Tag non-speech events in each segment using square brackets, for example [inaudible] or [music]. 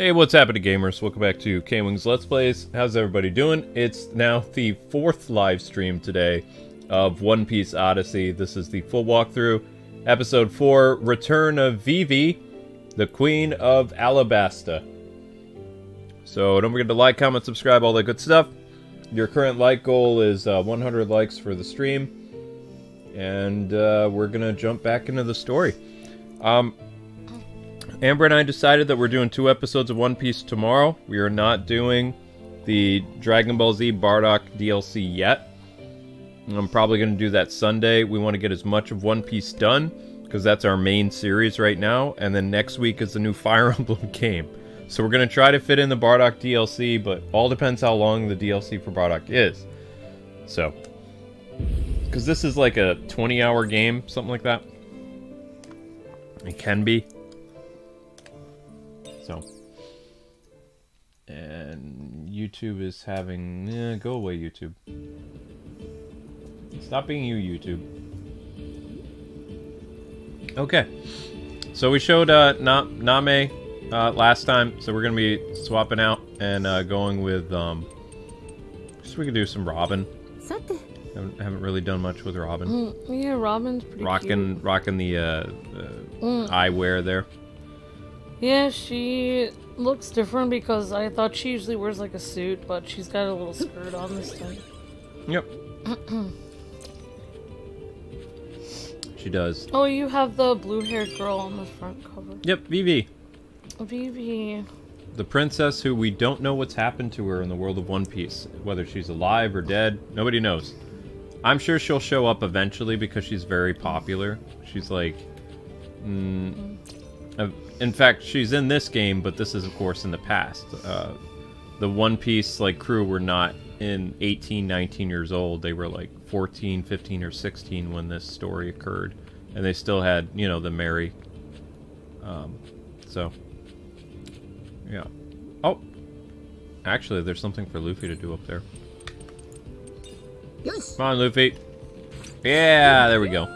Hey, what's happening, gamers? Welcome back to K-Wings Let's Plays. How's everybody doing? It's now the fourth live stream today of One Piece Odyssey. This is the full walkthrough, episode 4, Return of Vivi, the Queen of Alabasta. So don't forget to like, comment, subscribe, all that good stuff. Your current like goal is uh, 100 likes for the stream. And uh, we're going to jump back into the story. Um, Amber and I decided that we're doing two episodes of One Piece tomorrow. We are not doing the Dragon Ball Z Bardock DLC yet. I'm probably going to do that Sunday. We want to get as much of One Piece done because that's our main series right now. And then next week is the new [laughs] Fire Emblem game. So we're going to try to fit in the Bardock DLC, but all depends how long the DLC for Bardock is. So, because this is like a 20 hour game, something like that. It can be. So. And YouTube is having. Eh, go away, YouTube. Stop being you, YouTube. Okay. So we showed uh, Na Name uh, last time, so we're going to be swapping out and uh, going with. Um, so we could do some Robin. Haven't, haven't really done much with Robin. Mm, yeah, Robin's pretty Rocking, cute. rocking the uh, Mm. eyewear there. Yeah, she looks different because I thought she usually wears like a suit, but she's got a little skirt on this time. Yep. [clears throat] she does. Oh, you have the blue-haired girl on the front cover. Yep, Vivi. Vivi. The princess who we don't know what's happened to her in the world of One Piece. Whether she's alive or dead, nobody knows. I'm sure she'll show up eventually because she's very popular. She's like... Mm, uh, in fact, she's in this game, but this is, of course, in the past. Uh, the One Piece like crew were not in 18, 19 years old. They were like 14, 15, or 16 when this story occurred. And they still had, you know, the Merry. Um, so... Yeah. Oh! Actually, there's something for Luffy to do up there. Yes. Come on, Luffy. Yeah, there we go.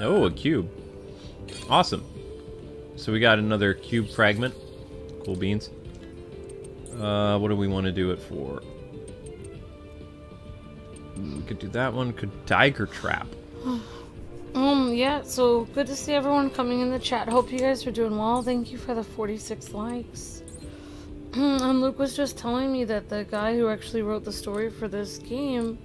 Oh, a cube. Awesome. So we got another cube fragment. Cool beans. Uh, what do we want to do it for? Hmm, We could do that one. Could Tiger Trap. [sighs] Um, yeah, so good to see everyone coming in the chat. Hope you guys are doing well. Thank you for the 46 likes. and [clears throat] Luke was just telling me that the guy who actually wrote the story for this game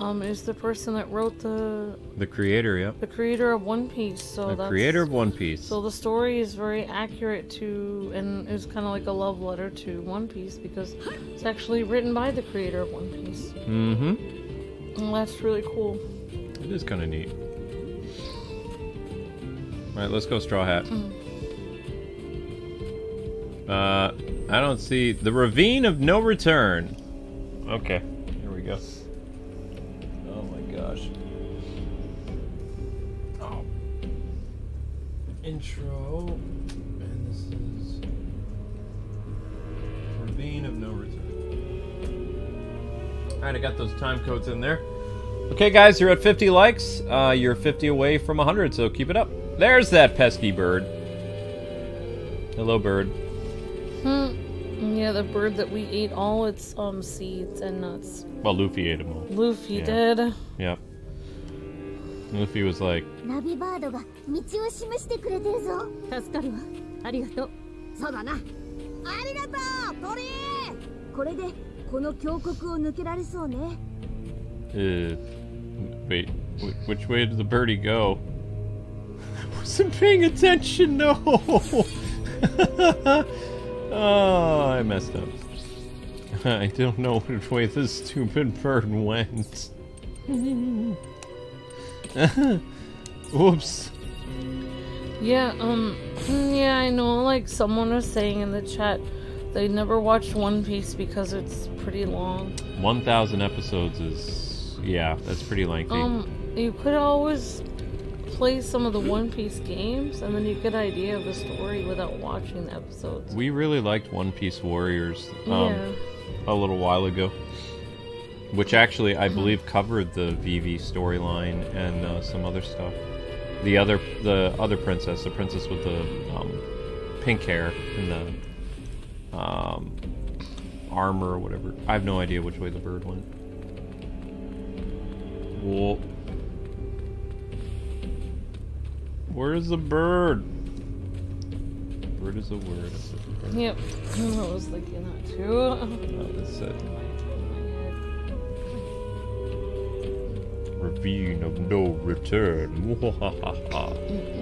um, is the person that wrote the The creator, yep. the creator of One Piece. So The creator of One Piece. So the story is very accurate to, and it's kind of like a love letter to One Piece because it's actually written by the creator of One Piece. Mm-hmm. And that's really cool. It is kind of neat. Alright, let's go Straw Hat. Uh, I don't see... The Ravine of No Return. Okay, here we go. Intro. And this is... Ravine of No Return. Alright, I got those time codes in there. Okay, guys, you're at 50 likes. Uh, you're 50 away from 100, so keep it up. There's that pesky bird. Hello, bird. Hmm. Yeah, the bird that we ate all its um seeds and nuts. Well, Luffy ate them all. Luffy Yeah. did. Yep. Luffy was like, uh, wait, which way did the birdie go? [laughs] Wasn't paying attention, no! [laughs] oh, I messed up. [laughs] I don't know which way this stupid bird went. [laughs] Oops. Yeah, um, yeah, I know, like, someone was saying in the chat they never watched One Piece because it's pretty long. 1,000 episodes is, yeah, that's pretty lengthy. Um, you could always play some of the One Piece games, and then you get an idea of the story without watching the episodes. we really liked One Piece Warriors um, yeah. a little while ago. Which actually, I believe, covered the Vivi storyline and uh, some other stuff. The other, the other princess, the princess with the um, pink hair and the um, armor or whatever. I have no idea which way the bird went. Whoa. Where's the bird? Bird is a word. Yep. I was thinking that too. Oh, that's it. ravine of no return.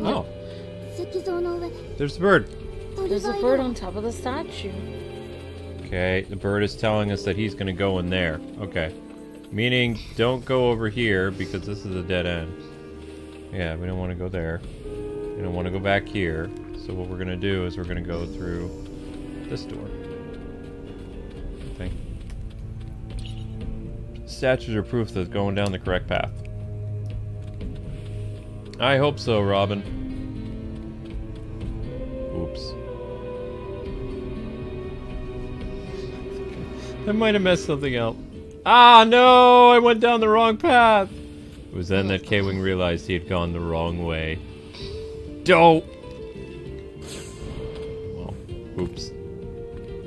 oh. Mm-hmm. There's a bird. There's a bird on top of the statue. Okay, the bird is telling us that he's gonna go in there. Okay. Meaning, don't go over here because this is a dead end. Yeah, we don't want to go there. We don't want to go back here. So what we're gonna do is we're gonna go through this door. Statues are proof that it's going down the correct path. I hope so, Robin. Oops. I might have messed something up. Ah, no! I went down the wrong path! It was then that K-Wing realized he had gone the wrong way. Don't! Well, oops.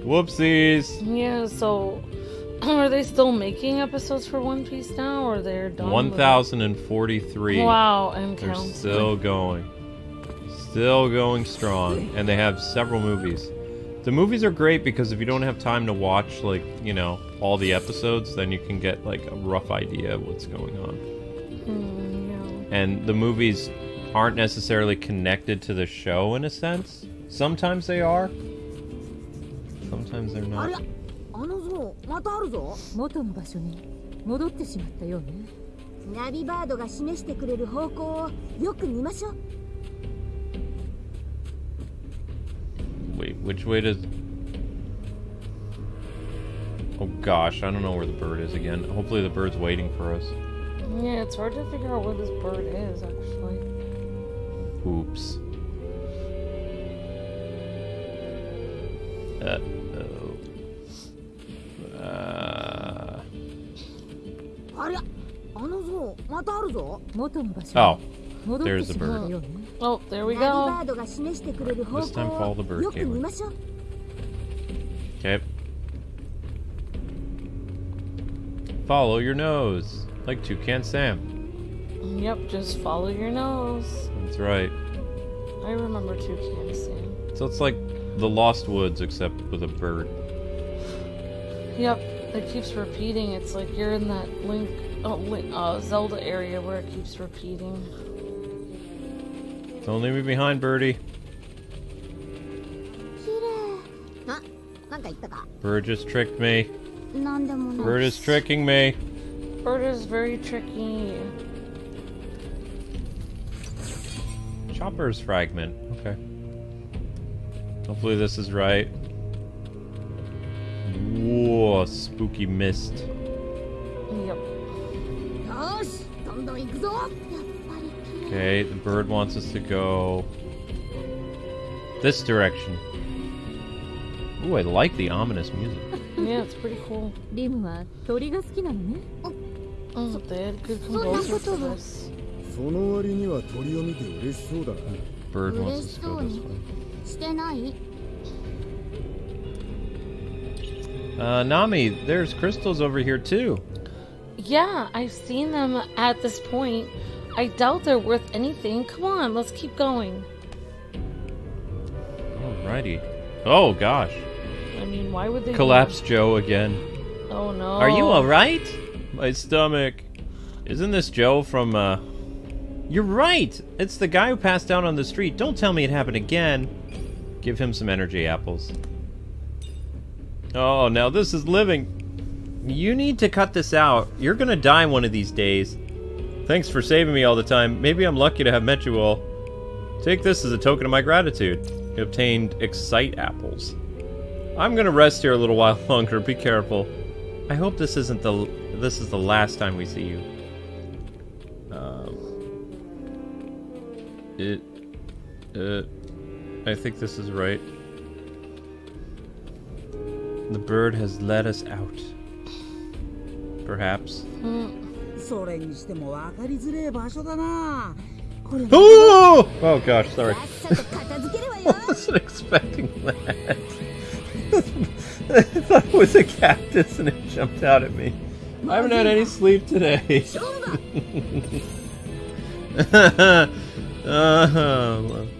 Whoopsies! Yeah, so [clears throat] Are they still making episodes for One Piece now, or they're done? One thousand and forty-three. Wow, and they're counting. still going, still going strong, and they have several movies. The movies are great because if you don't have time to watch, like you know, all the episodes, then you can get like a rough idea of what's going on. Mm, yeah. And the movies aren't necessarily connected to the show in a sense. Sometimes they are. Sometimes they're not. あの像またあるぞ元の場所に戻ってしまったようねナビバードが示してくれる方向をよく見ましょう Wait, which way does... Oh gosh, I don't know where the bird is again. Hopefully the bird's waiting for us. Yeah, it's hard to figure out where this bird is actually. Oops. Uh oh. uh... Oh, there's the bird. Oh, there we go. This time follow the bird camera. Okay. Follow your nose, like Toucan Sam. Yep, just follow your nose. That's right. I remember Toucan Sam. So it's like the Lost Woods, except with a bird. Yep, it keeps repeating. It's like you're in that Link, oh, Link, uh, Zelda area where it keeps repeating. Don't leave me behind, Birdie. Bird just tricked me. Bird is tricking me. Bird is very tricky. Chopper's fragment. Okay. Hopefully this is right. Whoa, spooky mist. Yep. Okay, the bird wants us to go this direction. Ooh, I like the ominous music. [laughs] yeah, it's pretty cool. Oh, they had good composers for this. Bird wants us to go this way. Uh, Nami, there's crystals over here too. Yeah, I've seen them at this point. I doubt they're worth anything. Come on, let's keep going. Alrighty. Oh gosh. I mean, why would they? Collapse Joe again. Oh no. Are you alright? My stomach. Isn't this Joe from, uh... You're right! It's the guy who passed out on the street. Don't tell me it happened again. Give him some energy apples. Oh, now this is living. You need to cut this out. You're gonna die one of these days. Thanks for saving me all the time. Maybe I'm lucky to have met you all. Take this as a token of my gratitude. You obtained Excite apples. I'm gonna rest here a little [laughs] while longer. Be careful. I hope this isn't the this is the last time we see you. Um, it, uh, I think this is right. The bird has let us out. Perhaps. それにしても分かりづれえ場所だなこれ Oh! Oh gosh, sorry. [laughs] さっさと片付ければよ I wasn't expecting that. I thought it was a cactus and it jumped out at me. I haven't had any sleep today. [laughs] 勝[laughs] 負だ uh, Oops.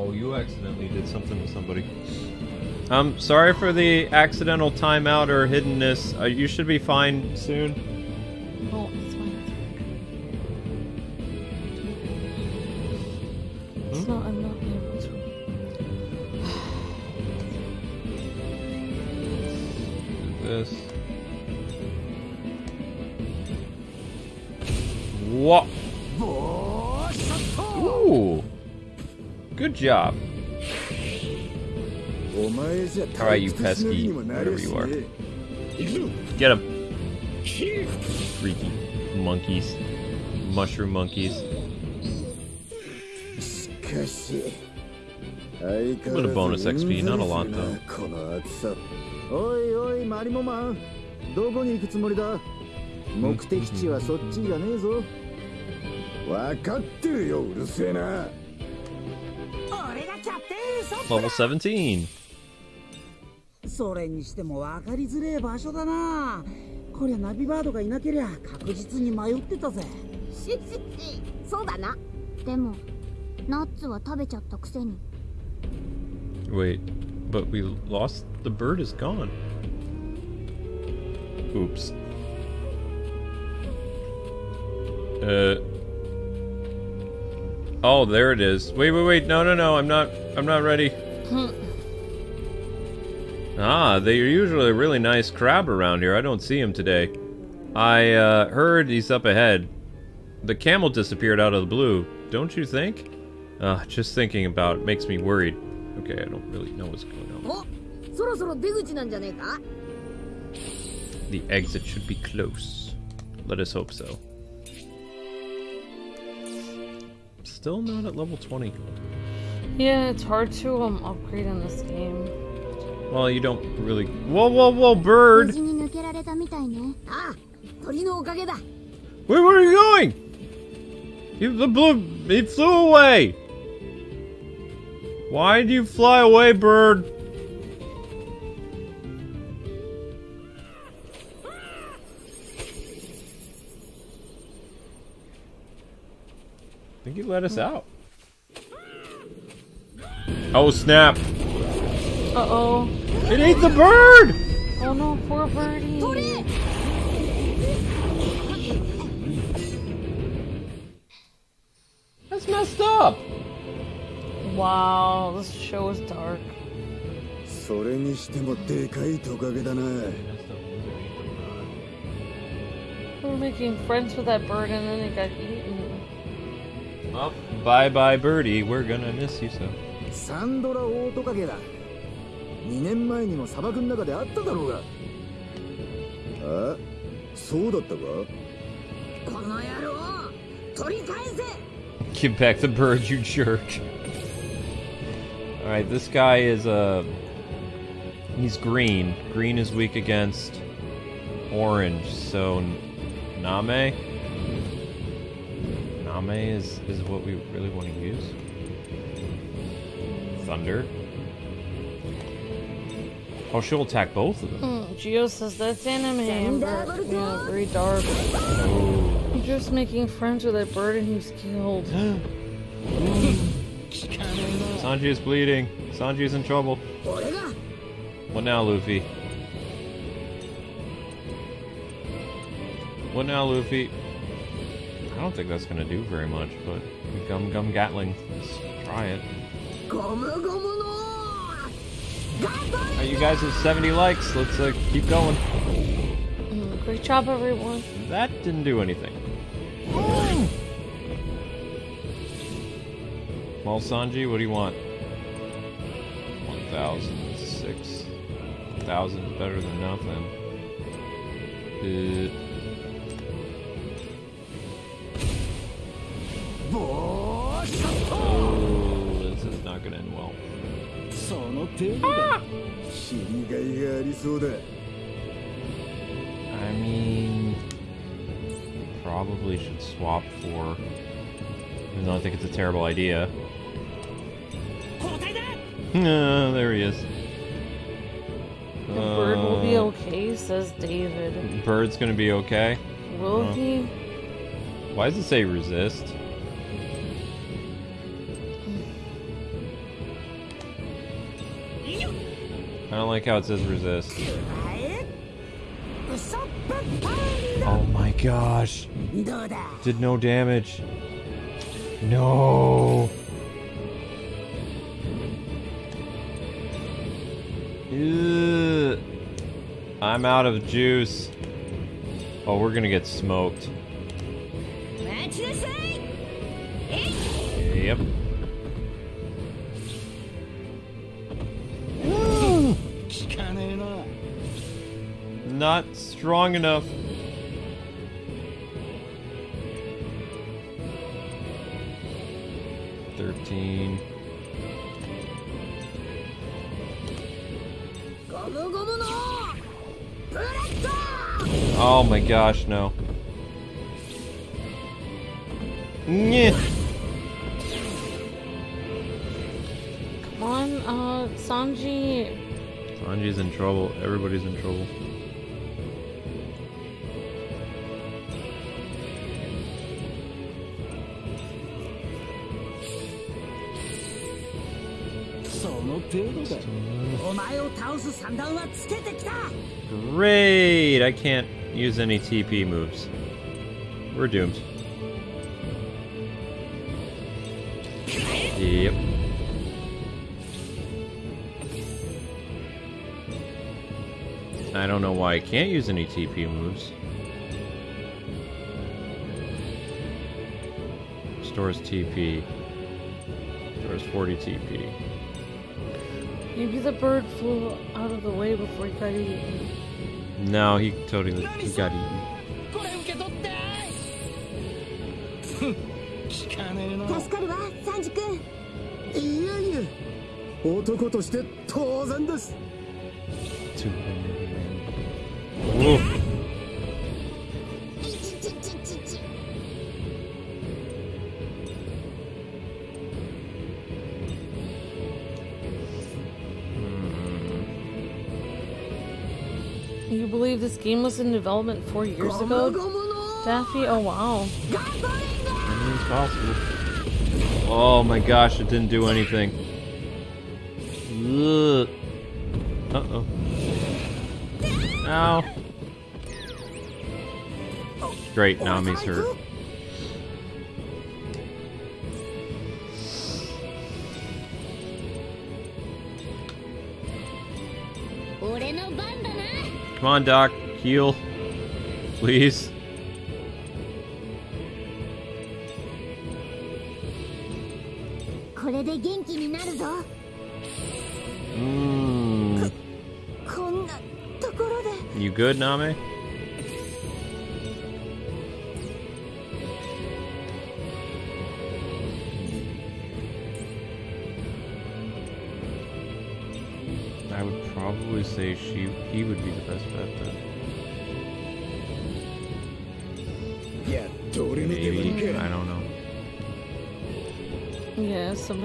Oh, you accidentally did something to somebody. I'm sorry for the accidental timeout or hiddenness. Uh, you should be fine soon. Oh, it's fine. It's not. I'm not able to. This. What? Ooh. Good job. お前じゃ Alright, you 退屈な日にも pesky, なれ whatever し you are. ね行くぞ Get him. Freaky monkeys. Mushroom monkeys. しかし相変わらず Little bonus XP, not a lot うんざりするな though. この暑さおいおいマリモマンどこに行くつもりだ目的地はそっちじゃねえぞわかってるようるせえな Level 17. それにしても分かりづれえ場所だなこりゃナビバードがいなけりゃ確実に迷ってたぜしししそうだなでもナッツは食べちゃったくせに Wait, but we lost. The bird is gone. Oops. Uh. Oh, there it is. Wait, wait, wait. No, no, no. I'm not. I'm not ready. [laughs] ah, they're usually a really nice crab around here. I don't see him today. I uh, heard he's up ahead. The camel disappeared out of the blue. Don't you think? Uh, just thinking about it makes me worried. Okay, I don't really know what's going on. The exit should be close. Let us hope so. still not at level 20. Yeah, it's hard to um, upgrade in this game. Well, you don't really... Whoa, whoa, whoa, bird! Where are you going? You, the blue... It flew away! Why did you fly away, bird? I think he let us out. Oh, snap. Uh oh. It ate the bird! Oh no, poor birdie. 鳥 That's messed up. Wow, this show is dark. それにしてもでかいトカゲだな We were making friends with that bird and then it got eaten. Well, bye bye, birdie. We're gonna miss you so. サンドラオオトカゲだ2年前にも砂漠の中であっただろうがあそうだったかこの野郎取り返せ Give back the bird, you jerk. Alright, this guy is, uh. He's green. Green is weak against orange, so. Name? Name is, is what we really want to use. Thunder. Oh, she'll attack both of them. Mm, Geo says that's anime Amber. Yeah, very dark. Oh. I'm just making friends with that bird and he's killed. [gasps] Sanji is bleeding. Sanji is in trouble. What now, Luffy? What now, Luffy? I don't think that's going to do very much, but Gum Gum Gatling. Let's try it. Are you guys have 70 likes. Let's uh, keep going. Mm, great job, everyone. That didn't do anything. Oh. Mal Sanji, what do you want? 1,006. 1,000 better than nothing. Uh, Oh, this is not gonna end well. Ah! I mean, probably should swap for. Even though I think it's a terrible idea. No, [laughs] ah, there he is. The bird will be uh, okay, says David. Bird's gonna be okay. Will uh, he? Why does it say resist? I don't like how it says resist. Oh my gosh. Did no damage. No. Ugh. I'm out of juice. Oh, we're gonna get smoked. not strong enough. Thirteen. Oh my gosh, no. Nyeh. Come on, uh, Sanji. Sanji's in trouble. Everybody's in trouble. Great! I can't use any TP moves. We're doomed. Yep. I don't know why I can't use any TP moves. Stores TP. Stores 40 TP. Maybe the bird flew out of the way before he got eaten. No, he totally he got eaten. これ受け取って効かねえな助かるわサンジ君いやいや男として当然です game was in development four years ago? Daffy? Oh, wow. Anything's possible. Oh my gosh, it didn't do anything. Uh-oh. Ow. Great, Nami's hurt. Come on, Doc. Heal. Please. Mm. You good, Nami? I would probably say she he would be the best bet though.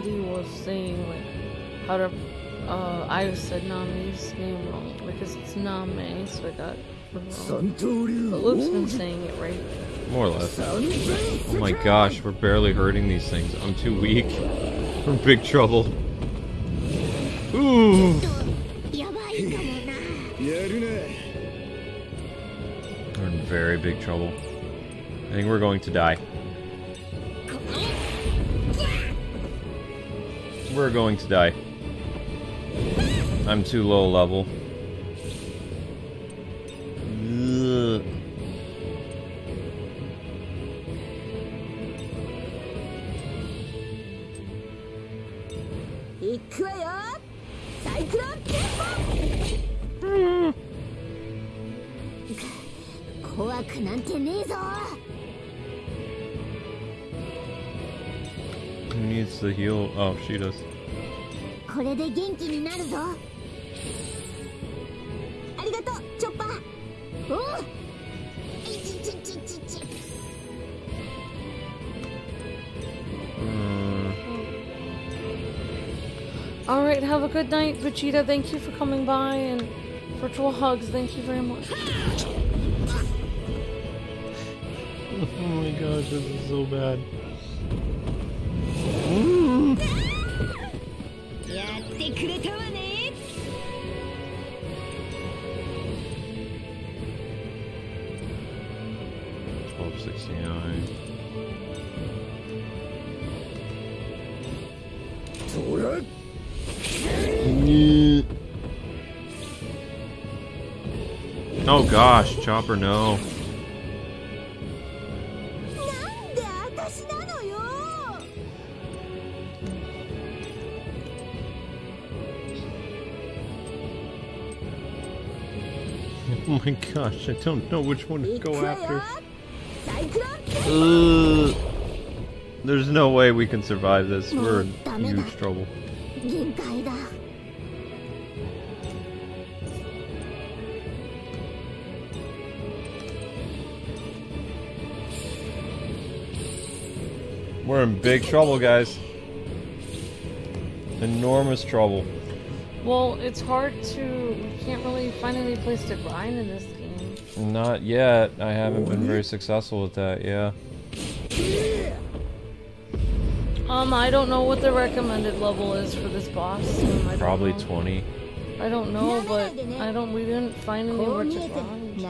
somebody was saying like how to uh, I said Nami's name wrong because it's Name, so I got it wrong. But Luke's been saying it right. More or less. Oh my gosh, we're barely hurting these things. I'm too weak. We're in big trouble. Ooh. We're in very big trouble. I think we're going to die. We're going to die. I'm too low level. Vegeta. Thank you for coming by and virtual hugs. Thank you very much. [laughs] oh my gosh, this is so bad. Oh gosh, Chopper, no. [laughs] Oh my gosh, I don't know which one to go after. Uh, there's no way we can survive this. We're in huge trouble. in big trouble, guys. Enormous trouble. Well, it's hard to. We can't really find any place to grind in this game. Not yet. I haven't been very successful with that, yeah. Um, I don't know what the recommended level is for this boss. Um, so Probably know. 20. I don't know, but I don't. We didn't find anywhere to find.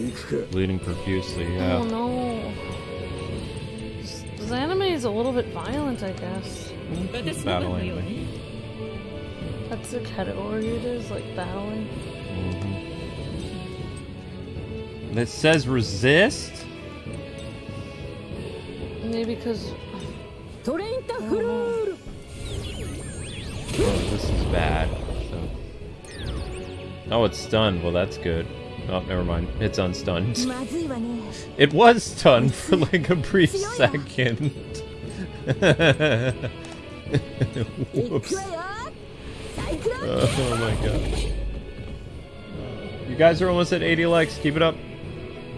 [laughs] Bleeding profusely, yeah. Oh no. This anime is a little bit violent, I guess. But it's battling. That's the category it is, like battling. Mm -hmm. That says resist? Maybe because. Oh. oh, this is bad. So... Oh, it's stunned. Well, that's good. Oh, never mind. It's unstunned. [laughs] It was stunned for like a brief second. Whoops. [laughs] Oh, oh my god. You guys are almost at 80 likes. Keep it up.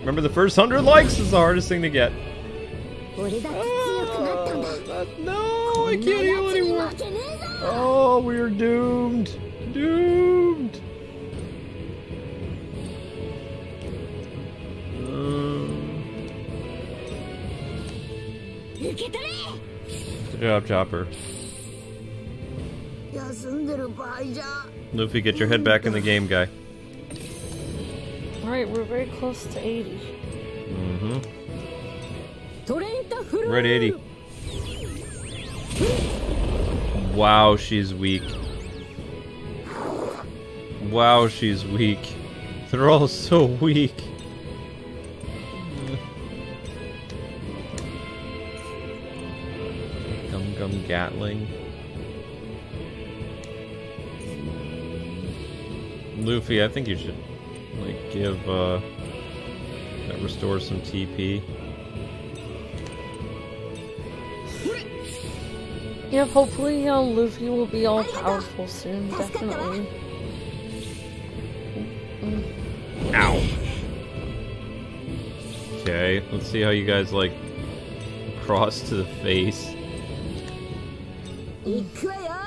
Remember, the first 100 likes is the hardest thing to get. Oh, no, I can't heal anymore. Oh, we are doomed. Doomed. Good job, Chopper. Luffy, get your head back in the game, guy. Alright, we're very close to 80. Mm-hmm. 80. Wow, she's weak. Wow, she's weak. They're all so weak. Gatling. Luffy, I think you should like give uh that restores some TP. Yeah, hopefully uh, Luffy will be all powerful soon, definitely. Ow. Okay, let's see how you guys like cross to the face.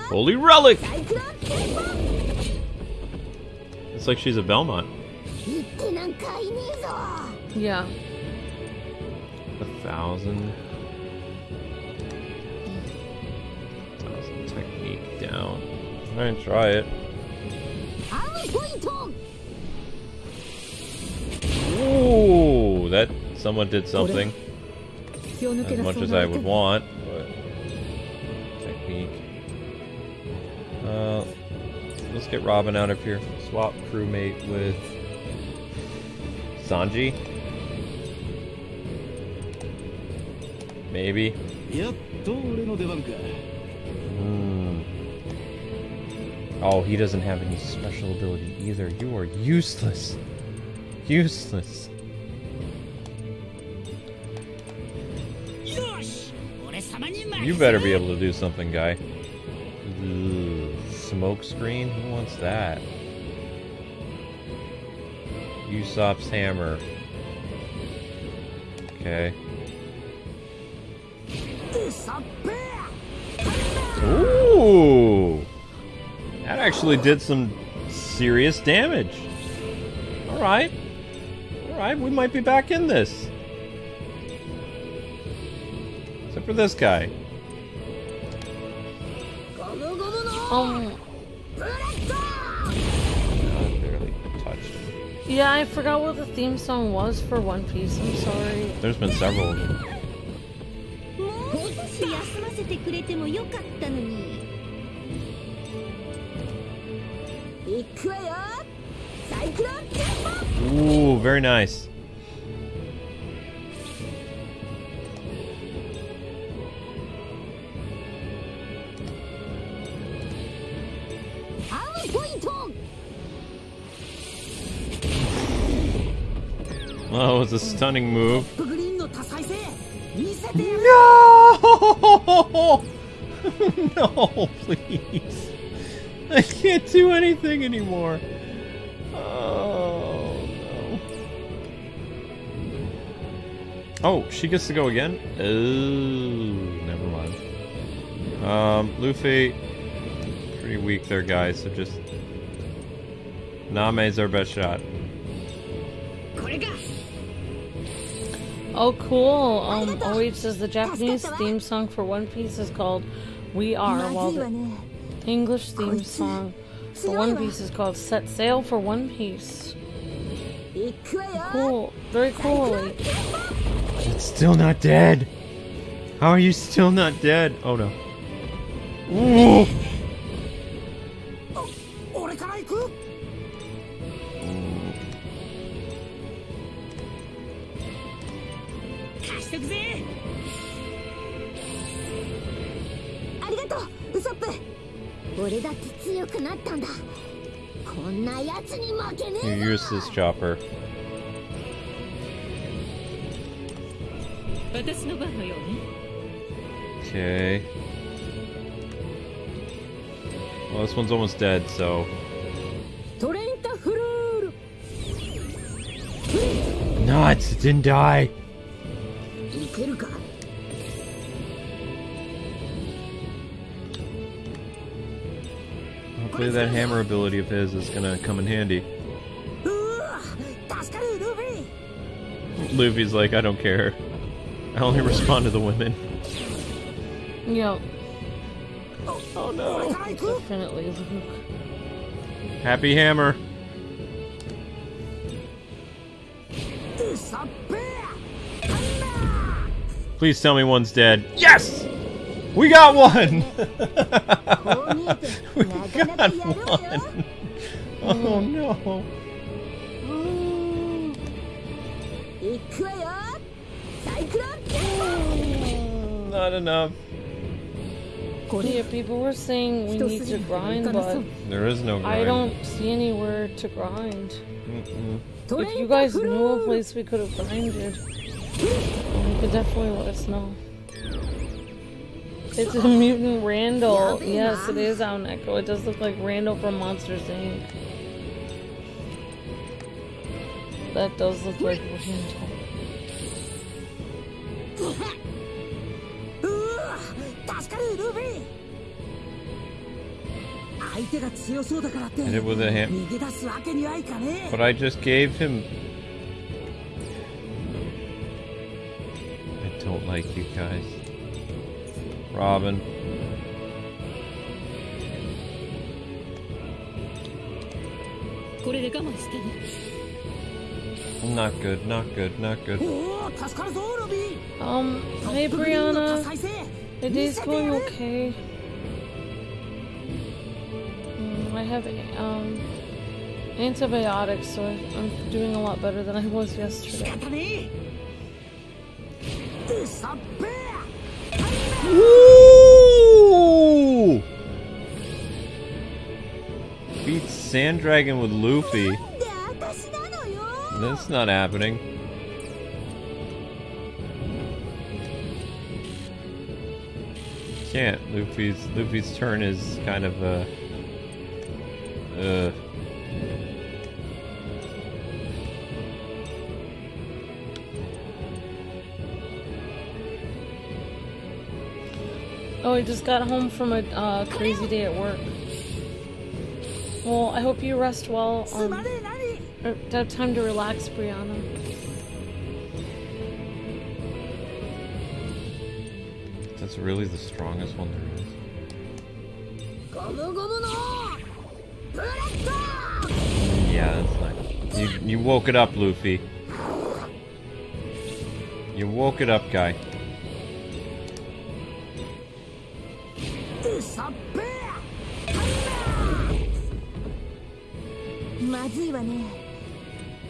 Holy relic! It's like she's a Belmont. Yeah. A thousand. A thousand technique down. I didn't try it. Ooh, that someone did something. As much as I would want. get Robin out of here. Swap crewmate with Sanji. Maybe. Mm. Oh, he doesn't have any special ability either. You are useless. Useless. You better be able to do something, guy smoke screen? Who wants that? Usopp's hammer. Okay. Ooh! That actually did some serious damage. Alright. Alright, we might be back in this. Except for this guy. Oh. Yeah, I forgot what the theme song was for One Piece. I'm sorry. There's been several of them. Ooh, very nice. a stunning move. No! [laughs] no, please. I can't do anything anymore. Oh, no. Oh, she gets to go again? Oh, never mind. Um, Luffy, pretty weak there, guys, so just... Name's our best shot. Oh, cool. Um, Oi's says the Japanese theme song for One Piece is called We Are, while the English theme song for One Piece is called Set Sail for One Piece. Cool. Very cool. It's still not dead. How are you still not dead? Oh no. Ooh. this chopper. Okay. Well, this one's almost dead, so... Nuts! It didn't die! Hopefully that hammer ability of his is gonna come in handy. Luffy's like, I don't care. I only respond to the women. Yep. Oh, oh no. Definitely Luke. Happy hammer. Please tell me one's dead. Yes! We got one! [laughs] [laughs] we got one! Oh no. Oh, Mm, not enough. Yeah, people were saying we need to grind, but there is no grind. I don't see anywhere to grind. Mm -mm. If you guys knew a place we could have grinded, you could definitely let us know. It's a mutant Randall. Yes, it is out Echo. It does look like Randall from Monsters Inc. That does look like Randall. It a. But I just gave him. I don't like you guys. Robin. Not good, not good, not good. Um, hey Brianna. It is going okay. Mm, I have, um, antibiotics, so I'm doing a lot better than I was yesterday. Ooh! Beat Sand Dragon with Luffy. That's not happening. Can't. Luffy's Luffy's turn is kind of a. Uh, uh, Oh, I just got home from a uh, crazy day at work. Well, I hope you rest well. Um, have uh, time to relax, Brianna. That's really the strongest one there is. Yeah, that's nice. You, you woke it up, Luffy. You woke it up, guy. Disappear!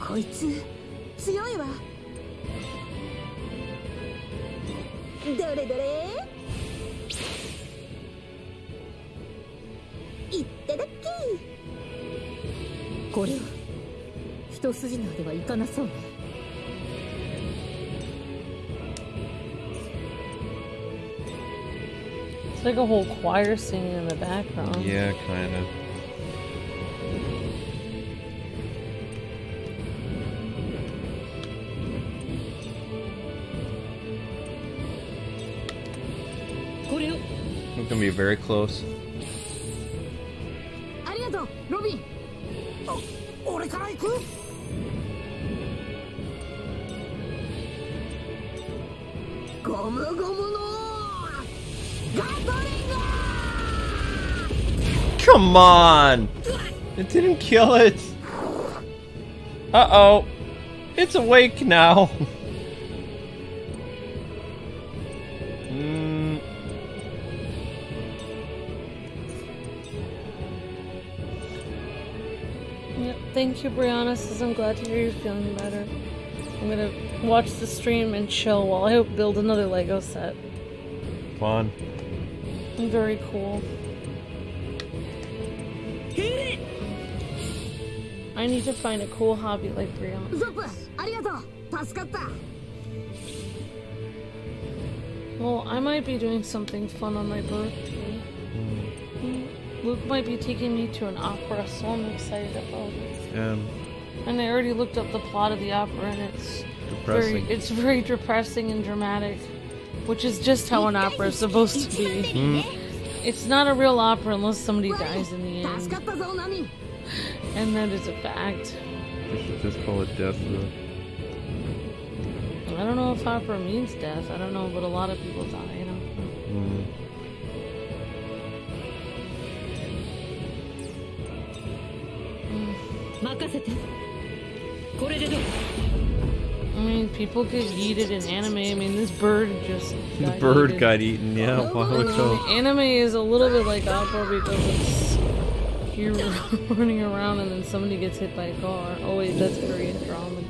こいつ強いわどれどれいっただっきこれは一筋縄ではいかなそうね It's like a whole choir singing in the background. Yeah, kind of. be very close. Come on! It didn't kill it! Uh-oh! It's awake now! [laughs] Thank you, Brianna says, I'm glad to hear you're feeling better. I'm gonna watch the stream and chill while I build another Lego set. Fun. Very cool. Hit it! I need to find a cool hobby like Brianna. Well, I might be doing something fun on my birthday. Hmm. Hmm. Luke might be taking me to an opera, so I'm excited about it. Um, and I already looked up the plot of the opera, and it's very it's very depressing and dramatic, which is just how an opera is supposed to be. Mm. It's not a real opera unless somebody dies in the end, and that is a fact. They should just call it death. Though. I don't know if opera means death. I don't know, but a lot of people die. I mean, people get eaten in anime. I mean, this bird just. the bird got eaten, yeah, a. Anime is a little bit like Opera because it's. You're [laughs] running around and then somebody gets hit by a car. Oh, wait, that's Korean drama.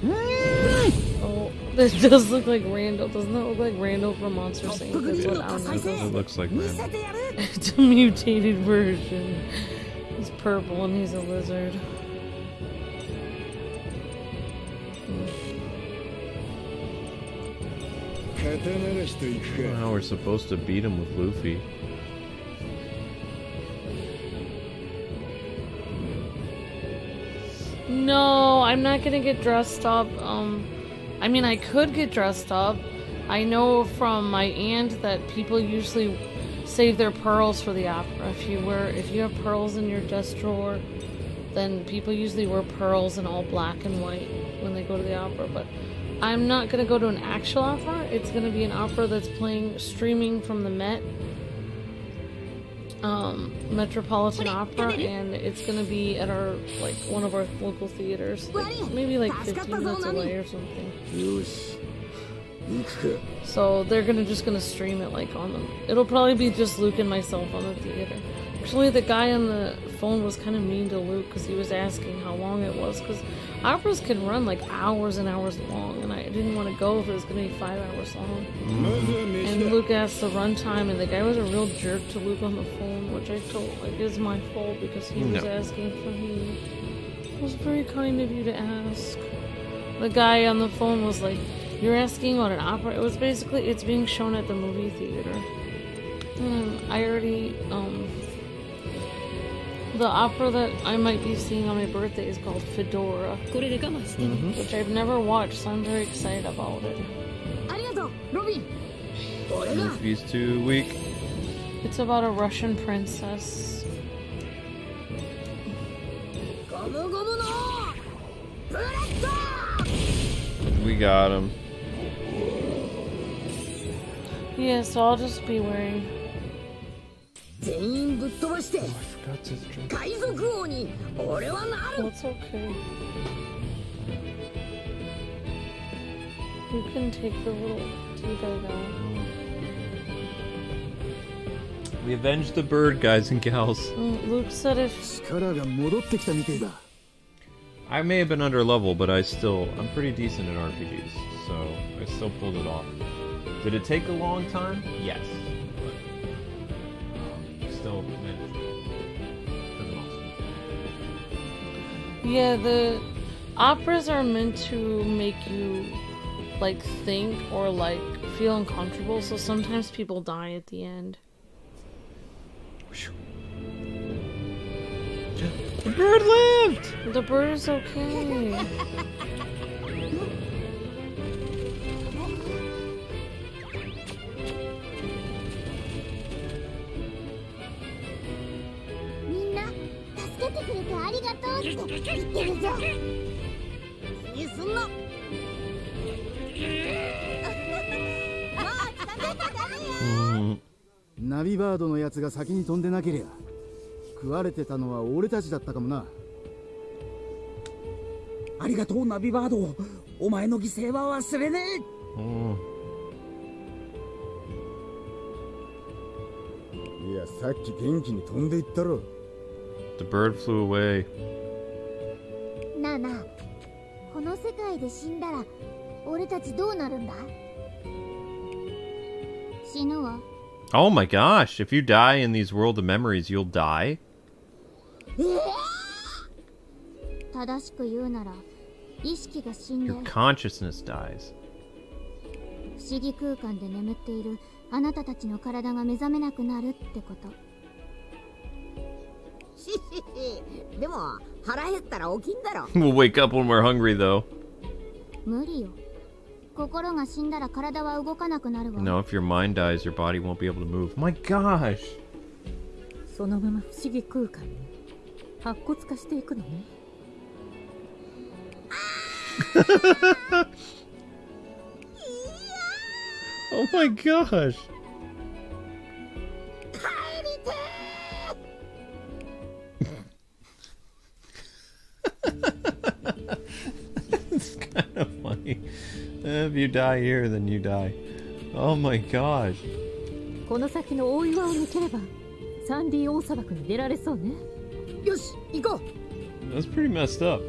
Mm. oh, this does look like Randall. Doesn't that look like Randall from Monster Inc? That's yeah. I know. It looks like Randall. [laughs] it's a mutated version. He's purple and he's a lizard. Now we're supposed to beat him with Luffy. No, I'm not gonna get dressed up. Um, I mean, I could get dressed up. I know from my aunt that people usually save their pearls for the opera. If you wear, if you have pearls in your desk drawer, then people usually wear pearls in all black and white when they go to the opera. But I'm not going to go to an actual opera. It's going to be an opera that's playing streaming from the Met, um, Metropolitan Opera, and it's going to be at our, like, one of our local theaters. Like, maybe like 15 minutes away or something. So they're gonna just gonna stream it like on them. It'll probably be just Luke and myself on the theater. Actually, the guy on the phone was kind of mean to Luke because he was asking how long it was because operas can run like hours and hours long, and I didn't want to go if it was going to be five hours long. And Luke asked the runtime, and the guy was a real jerk to Luke on the phone, which I told like is my fault because he was No. asking for me. It was very kind of you to ask. The guy on the phone was like, "You're asking what an opera?" It was basically it's being shown at the movie theater. And I already um the opera that I might be seeing on my birthday is called Fedora, mm -hmm. which I've never watched, so I'm very excited about it. He's too weak. It's about a Russian princess. We got him. Yeah, so I'll just be wearing. That's his drink. That's okay. You can take the little tea bag. We avenged the bird, guys and gals. Mm, Luke said if... I may have been under level, but I still... I'm pretty decent in RPGs, so I still pulled it off. Did it take a long time? Yes. Yeah, the operas are meant to make you like think or like feel uncomfortable, so sometimes people die at the end. The bird lived. The bird is okay. [laughs] てありがとうって言ってるぞ気にすんなナビバードのやつが先に飛んでなけりゃ食われてたのは俺たちだったかもなありがとうナビバードお前の犠牲は忘れねえ Mm. いやさっき元気に飛んでいったろ The bird flew away. なあなあこの世界で死んだら俺たちどうなるんだ死ぬわ Oh my gosh! If you die in these world of memories, you'll die. [gasps] 正しく言うなら意識が死んで Your consciousness dies. 不思議空間で眠っているあなたたちの体が目覚めなくなるってこと [laughs] we'll wake up when we're hungry, though. No, if your mind dies, your body won't be able to move. My gosh! [laughs] oh my gosh! [laughs] If you die here, then you die. Oh my gosh. この先の大岩を抜ければサンディ大砂漠に出られそうねよし行こ That's pretty messed up.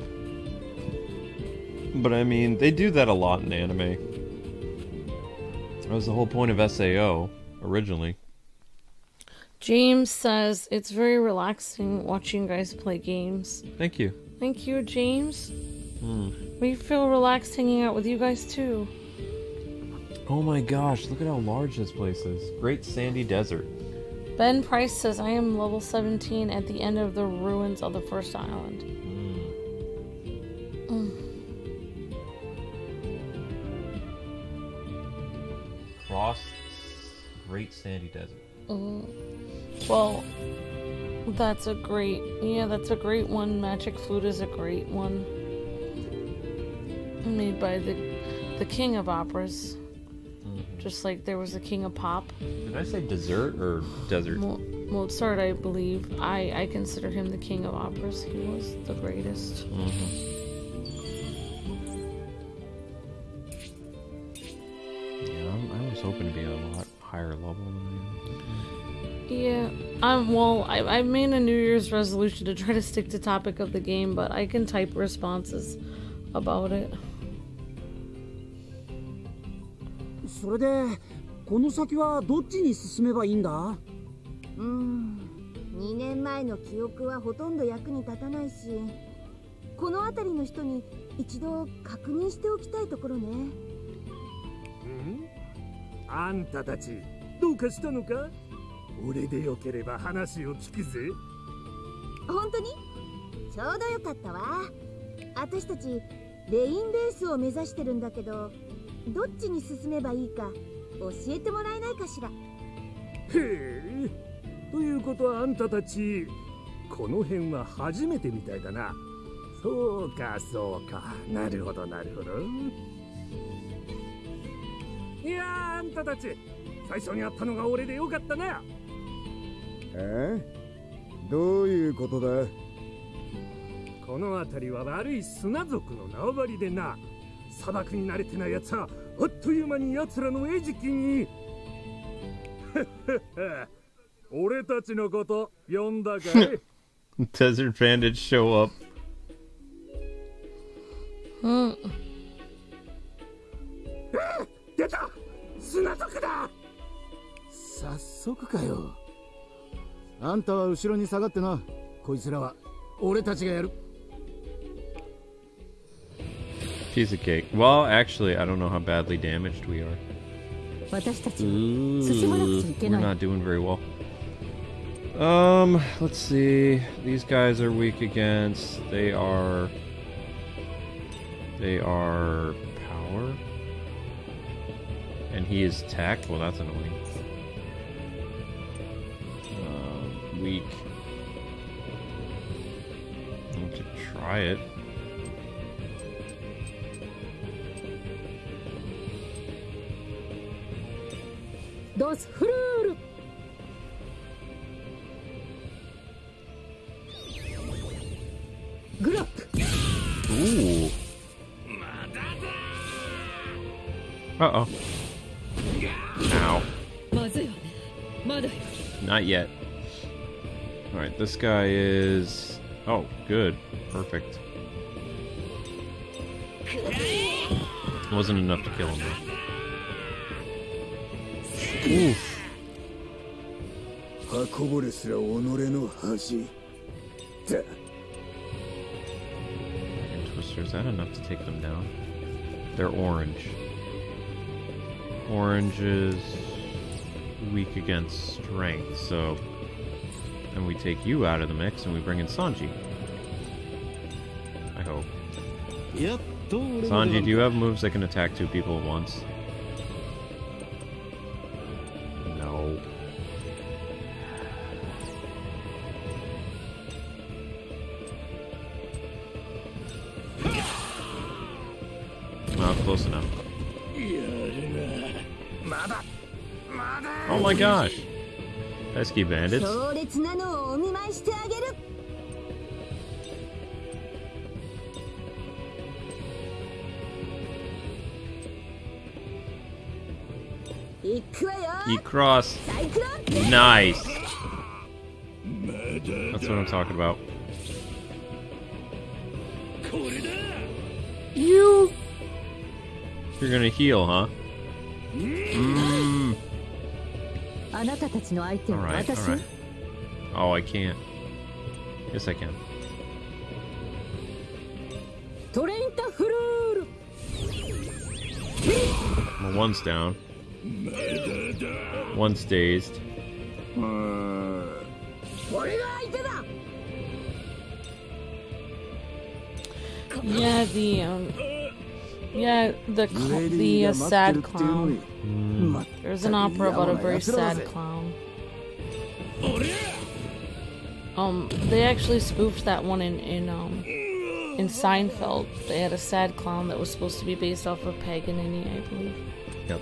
But I mean, they do that a lot in anime. That was the whole point of SAO originally. James says it's very relaxing watching you guys play games. Thank you. Thank you, James. We feel relaxed hanging out with you guys too. Oh my gosh, look at how large this place is. Great sandy desert. Ben Price says I am level 17 at the end of the ruins of the first island. Hmm. Mm. Cross Great Sandy Desert. Mm. Well, that's a great, yeah, that's a great one. Magic Flute is a great one. Made by the the king of operas. Just like there was the king of pop, Did I say dessert or desert? Mo- Mozart, I believe. I I consider him the king of operas. He was the greatest. Yeah, I'm, I was hoping to be a lot higher level than I am. Yeah, um, well, I, I made a New Year's resolution to try to stick to topic of the game, but I can type responses about it. それでこの先はどっちに進めばいいんだ？うーん。2年前の記憶はほとんど役に立たないしこの辺りの人に一度確認しておきたいところね。ん？あんたたちどうかしたのか？俺でよければ話を聞くぜ。本当に？ちょうどよかったわ。私たちレインベースを目指してるんだけどどっちに進めばいいか教えてもらえないかしら。へえということはあんたたちこの辺は初めてみたいだな。そうかそうか。なるほどなるほど。いやーあんたたち最初に会ったのが俺でよかったな。え？どういうことだ？この辺りは悪い砂族の縄張りでな砂漠に慣れてない奴はあっという間に奴らの餌食に。[laughs] 俺たちのこと呼んだかい？[laughs] Desert bandits show up? うん。出た砂族だ!早速かよ。あんたは後ろに下がってな。こいつらは俺たちがやる piece of cake. Well, actually, I don't know how badly damaged we are. Ooh, we're not doing very well. Um, let's see. These guys are weak against. They are. They are power. And he is tech. Well, that's annoying. Uh, weak. I need to try it. dos Hurul! Grop! Ooh. Uh-oh. Ow. Not yet. Alright, this guy is... Oh, good. Perfect. Wasn't enough to kill him, though. Oof. 刃こぼれすら己の恥だ And Twister, is that enough to take them down? They're orange. Orange is weak against strength, so. And we take you out of the mix and we bring in Sanji. I hope. やっと俺の Sanji, do you have moves that can attack two people at once? close enough. Oh my gosh! Pesky bandits. He cross. Nice. That's what I'm talking about. You're gonna heal, huh? Mm. Alright, alright. Oh, I can't. Yes, I can. Well, one's down. One's dazed. Yeah, the um, yeah, the the uh, sad clown. Hmm. There's an opera about a very sad clown. Um, they actually spoofed that one in in um in Seinfeld. They had a sad clown that was supposed to be based off of Paganini, I believe. Yep.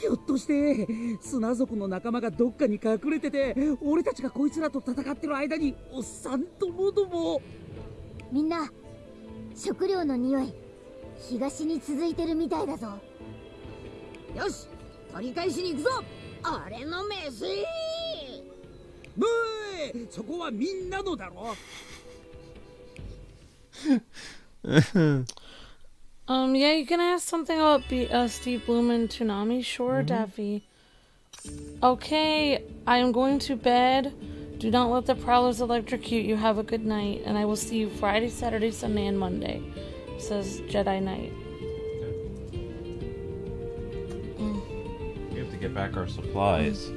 ひょっとして砂族の仲間がどっかに隠れてて俺たちがこいつらと戦ってる間におっさんともども。みんな食料の匂い東に続いてるみたいだぞ。よし取り返しに行くぞ。俺の飯。ブーそこはみんなのだろ [laughs] Um, yeah, you can ask something about B- uh, Steve Blum and Toonami. Sure, Daffy. Okay, I am going to bed. Do not let the prowlers electrocute you. Have a good night, and I will see you Friday, Saturday, Sunday, and Monday. Says Jedi Knight. We have to get back our supplies.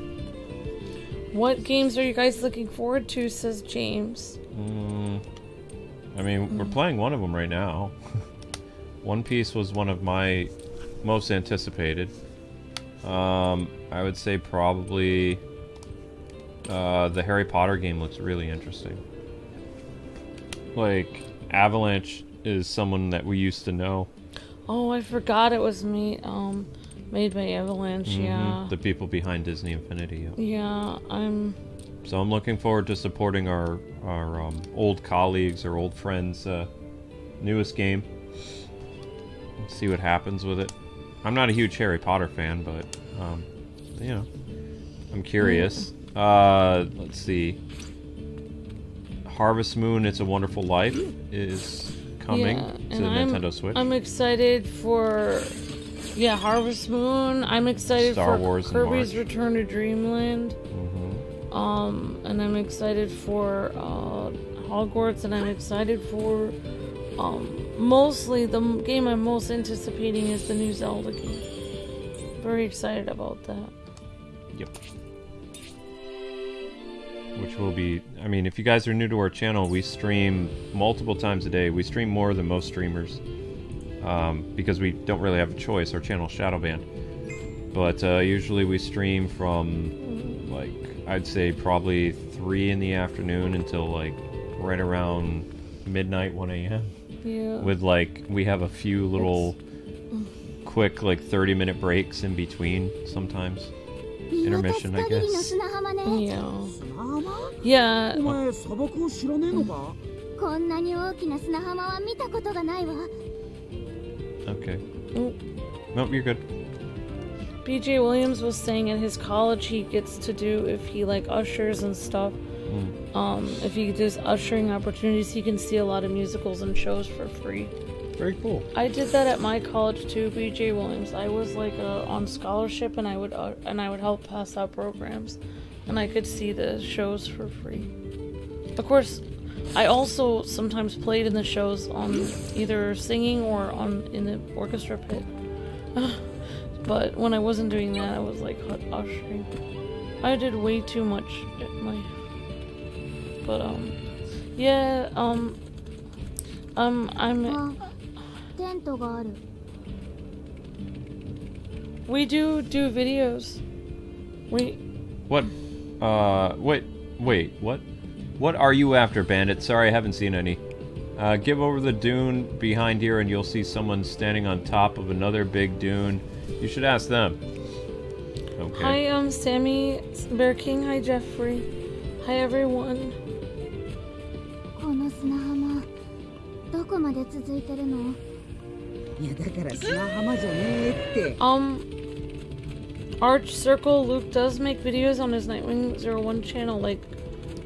What games are you guys looking forward to? Says James. Mm, I mean, we're playing one of them right now. [laughs] one Piece was one of my most anticipated. Um, I would say probably uh, the Harry Potter game looks really interesting. Like, Avalanche is someone that we used to know. Oh, I forgot it was me. Um, made by Avalanche. Mhm, Yeah. The people behind Disney Infinity. Yeah. Yeah, I'm. So I'm looking forward to supporting our our um, old colleagues or old friends' uh, newest game. See what happens with it. I'm not a huge Harry Potter fan, but um, you know, I'm curious. Uh, let's see. Harvest Moon: It's a Wonderful Life is coming yeah, to and I'm, Nintendo Switch. I'm excited for. Yeah, Harvest Moon. I'm excited Star for Wars Kirby's Return to Dreamland. Mhm. Um, and I'm excited for uh, Hogwarts, and I'm excited for. Um, mostly the game I'm most anticipating is the new Zelda game. Very excited about that. Yep. Which will be, I mean, if you guys are new to our channel, we stream multiple times a day. We stream more than most streamers um, because we don't really have a choice. Our channel shadow banned. But uh, usually we stream from, like, I'd say probably 3 in the afternoon until, like, right around midnight, 1 a.m yeah. with like we have a few little it's... quick like 30 minute breaks in between sometimes intermission i guess yeah yeah okay oh. nope you're good bj williams was saying in his college he gets to do if he like ushers and stuff mm. Um, if you does ushering opportunities, you can see a lot of musicals and shows for free. Very cool. I did that at my college too, BJ Williams. I was like uh, on scholarship and I would uh, and I would help pass out programs, and I could see the shows for free. Of course, I also sometimes played in the shows on either singing or on in the orchestra pit. [sighs] but when I wasn't doing that, I was like ushering. I did way too much at my but um, yeah, um, um, I'm. We do do videos. We. What? Uh, wait, wait, what? What are you after, Bandit? Sorry, I haven't seen any. Uh, give over the dune behind here and you'll see someone standing on top of another big dune. You should ask them. Okay. Hi, um, Sammy Bear King. Hi, Jeffrey. Hi, everyone. um Arch Circle Luke does make videos on his Knightwing 01 channel like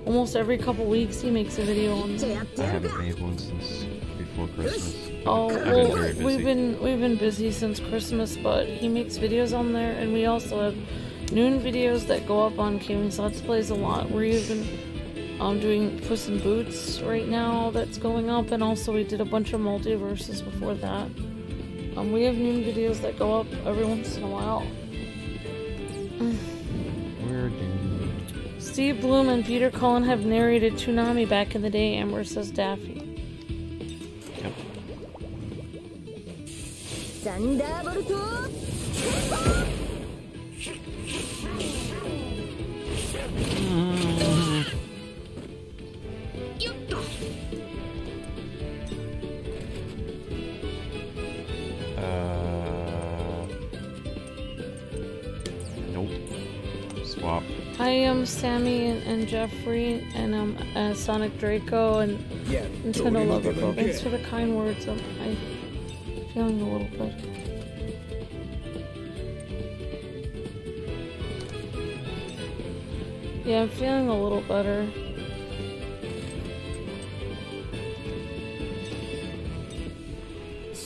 almost every couple weeks he makes a video on. I haven't made one since before Christmas. Oh, well, been we've been we've been busy since Christmas, but he makes videos on there, and we also have noon videos that go up on Kwings Let's Plays a lot, where you've been um doing Puss in Boots right now that's going up, and also we did a bunch of multiverses before that. Um, we have new videos that go up every once in a while. We're doomed. Steve Blum and Peter Cullen have narrated Toonami back in the day, Amber says Daffy. Yep. サ I am Sammy and, and Jeffrey and um uh, Sonic Draco and Nintendo Lover Bro. Thanks for the kind words. Um, I'm feeling a little bit. Yeah, I'm feeling a little better.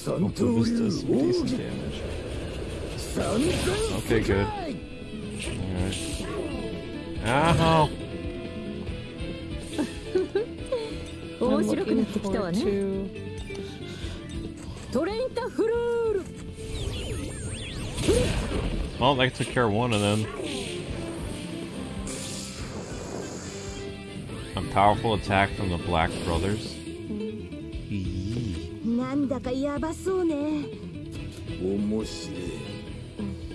Hopefully this does some decent damage. Okay, good. Alright. Ow! 面 I'm 白くな looking ってきたわ forward ね to トレインタフルール Well, that took care of one of them. A powerful attack from the Black Brothers. なんだかヤバそうね面白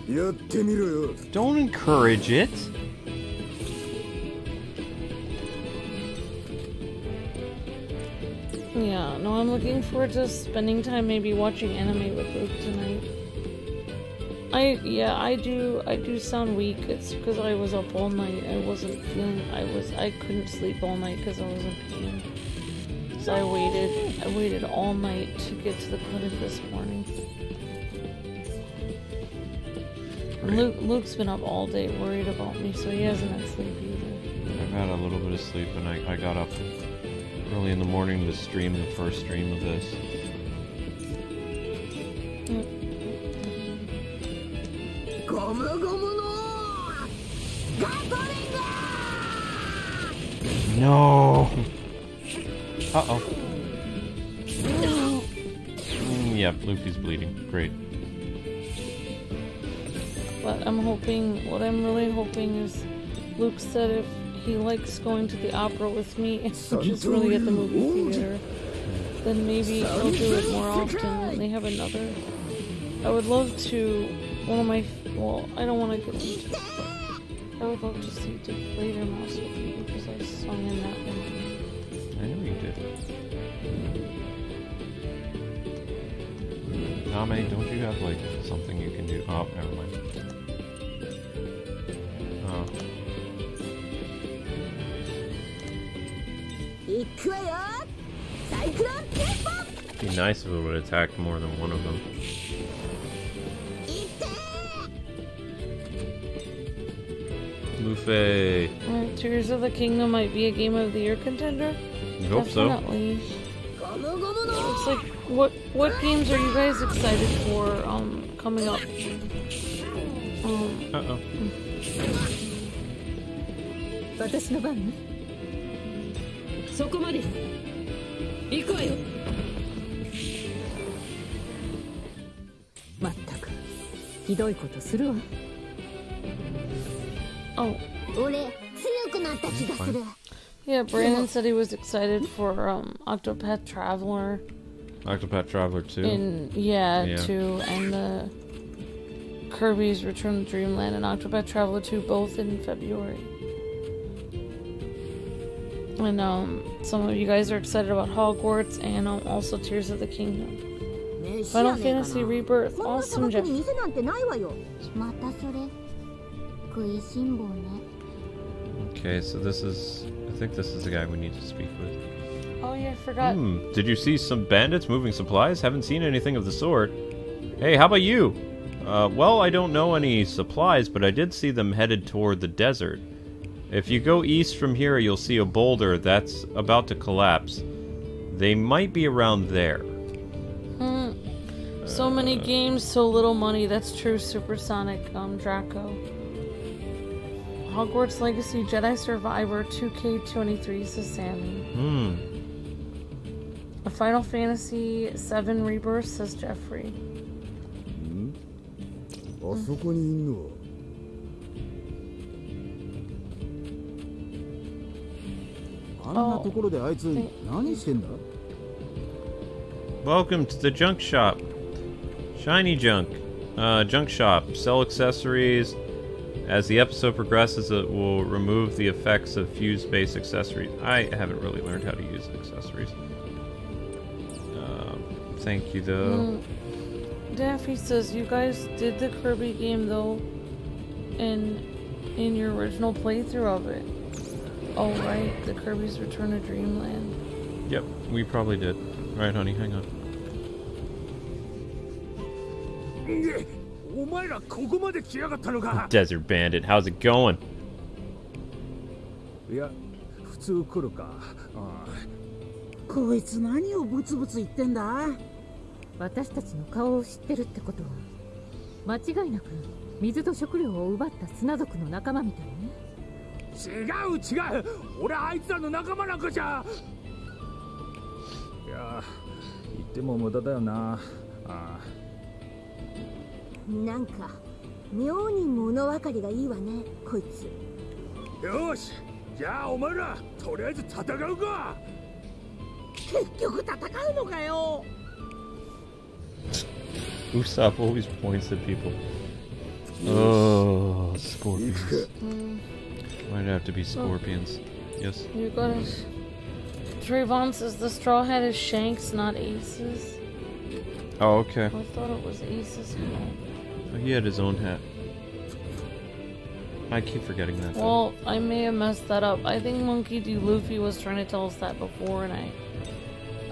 いやってみろよ Don't encourage it! Yeah, no, I'm looking forward to spending time maybe watching anime with Luke tonight. I yeah, I do I do sound weak. It's because I was up all night. I wasn't feeling I was I couldn't sleep all night because I was in pain. So I waited I waited all night to get to the clinic this morning. And Luke Luke's been up all day worried about me, so he hasn't had sleep either. I've had a little bit of sleep and I, I got up early in the morning to stream the first stream of this. No! Uh oh. Mm, yeah, Luffy's bleeding. Great. But I'm hoping, what I'm really hoping is Luke said if he likes going to the opera with me, [laughs] which is really at the movie theater, then maybe he'll do it more often when they have another. I would love to, one of my, well, I don't want to get into it, but I would love to see Die Fledermaus with you because I sung in that one. I know you did. Name, don't you have like something you can do? Oh, never mind. Be nice if it would attack more than one of them. Luffy. Uh, Tears of the Kingdom might be a game of the year contender. I hope Definitely. so. It's like what what games are you guys excited for um coming up? Um, uh oh. 私の番ねそこまで行くわよまったくひどいことするわ oh, 俺強くなった気がする yeah, Brandon said he was excited for um Octopath Traveler Octopath Traveler 2. in yeah, Yeah. 2 and the Kirby's Return to Dreamland and Octopath Traveler 2 both in February. And um some of you guys are excited about Hogwarts and um, also Tears of the Kingdom. 飯 Final やねえかな Fantasy Rebirth, こんな砂 awesome 漠 Jeff. に店なんてないわよまたそれ食いしん坊ね Okay, so this is. I think this is the guy we need to speak with. Oh yeah, I forgot. Hmm. Did you see some bandits moving supplies? Haven't seen anything of the sort. Hey, how about you? Uh, well, I don't know any supplies, but I did see them headed toward the desert. If you go east from here, you'll see a boulder that's about to collapse. They might be around there. Hmm. So many games, so little money. That's true, Supersonic um, Draco. Hogwarts Legacy Jedi Survivor 2K23 says Sammy. Hmm. A Final Fantasy VII Rebirth says Jeffrey. ああんなところであいつ何してんだ Welcome to the junk shop. Shiny junk. Uh, junk shop. Sell accessories. As the episode progresses, it will remove the effects of fuse based accessories. I haven't really learned how to use accessories. Um, thank you, though. Mm. Daffy says you guys did the Kirby game though, in in your original playthrough of it. Oh right, the Kirby's Return to Dreamland. Yep, we probably did. Alright, honey, hang on. お前らここまで来やがったのか Desert Bandit, how's it going? いや普通来るかあこいつ何をブツブツ言ってんだ私たちの顔を知ってるってことは間違いなく水と食料を奪った砂族の仲間みたいね 違う違う。俺あいつらの仲間なんかじゃ。いや言っても無駄だよな。あなんか妙に物分かりがいいわねこいつ。よしじゃあお前らとりあえず戦うか。結局戦うのかよ。Usopp always points at people? Oh, scorpions. Might have to be scorpions. Yes. you got it. Trayvon says the straw hat is Shanks, not Aces. Oh, okay. I thought it was Aces. He had his own hat. I keep forgetting that. Well, I may have messed that up. I think Monkey D. Luffy was trying to tell us that before, and I,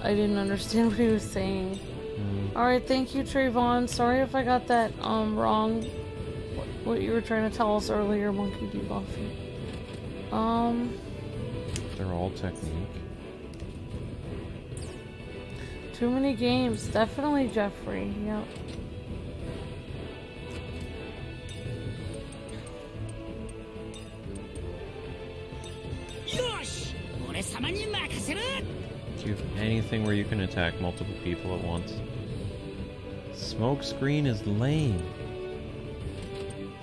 I didn't [laughs] understand what he was saying. Mm, All right, thank you, Trayvon. Sorry if I got that um wrong. What, what you were trying to tell us earlier, Monkey D. Luffy. Um, they're all technique. Too many games, definitely Jeffrey. Yep. Do you have anything where you can attack multiple people at once? Smokescreen is lame.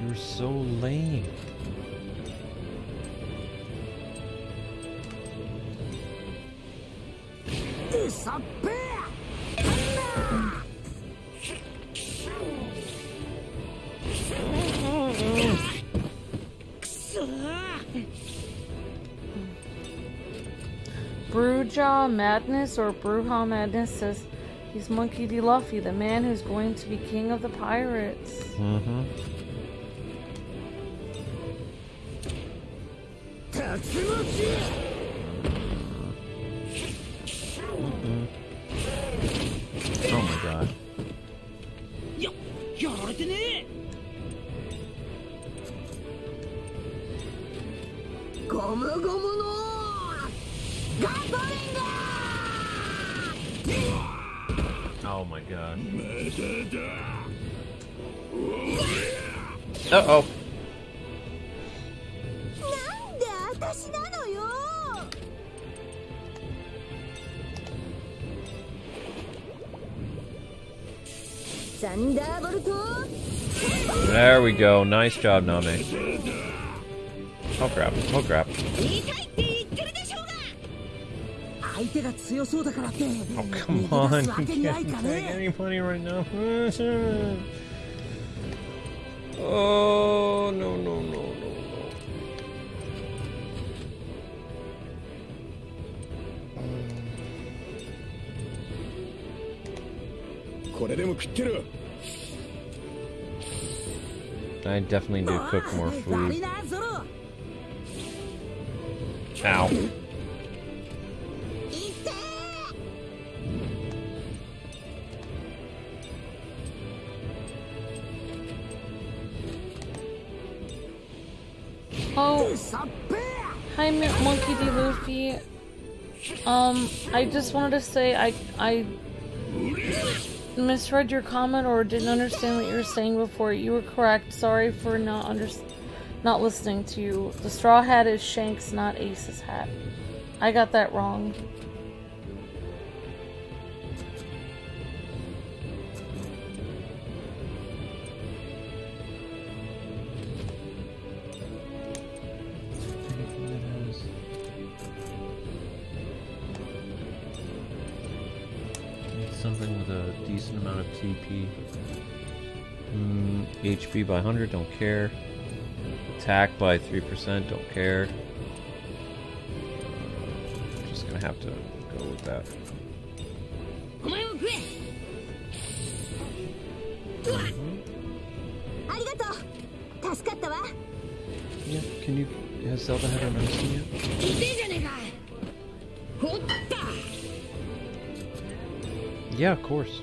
You're so lame. Brewjaw Madness or Brewha Madness says he's Monkey D. Luffy, the man who's going to be king of the pirates. Mm-hmm. 竜 Uh-oh. There we go. Nice job, Nami. Oh crap. Oh crap. Oh come on. [laughs] You can't take any money right now. [laughs] [laughs] Oh, no, no, no, no, no. I definitely do cook more food. Ow. Monkey D. Luffy. Um, I just wanted to say I I misread your comment or didn't understand what you were saying before. You were correct. Sorry for not under not listening to you. The straw hat is Shanks, not Ace's hat. I got that wrong. HP by 100, don't care. Attack by 3%, don't care. I'm just gonna have to go with that. Mm-hmm. Yeah, can you... Has Zelda had her medicine yet? Yeah, of course.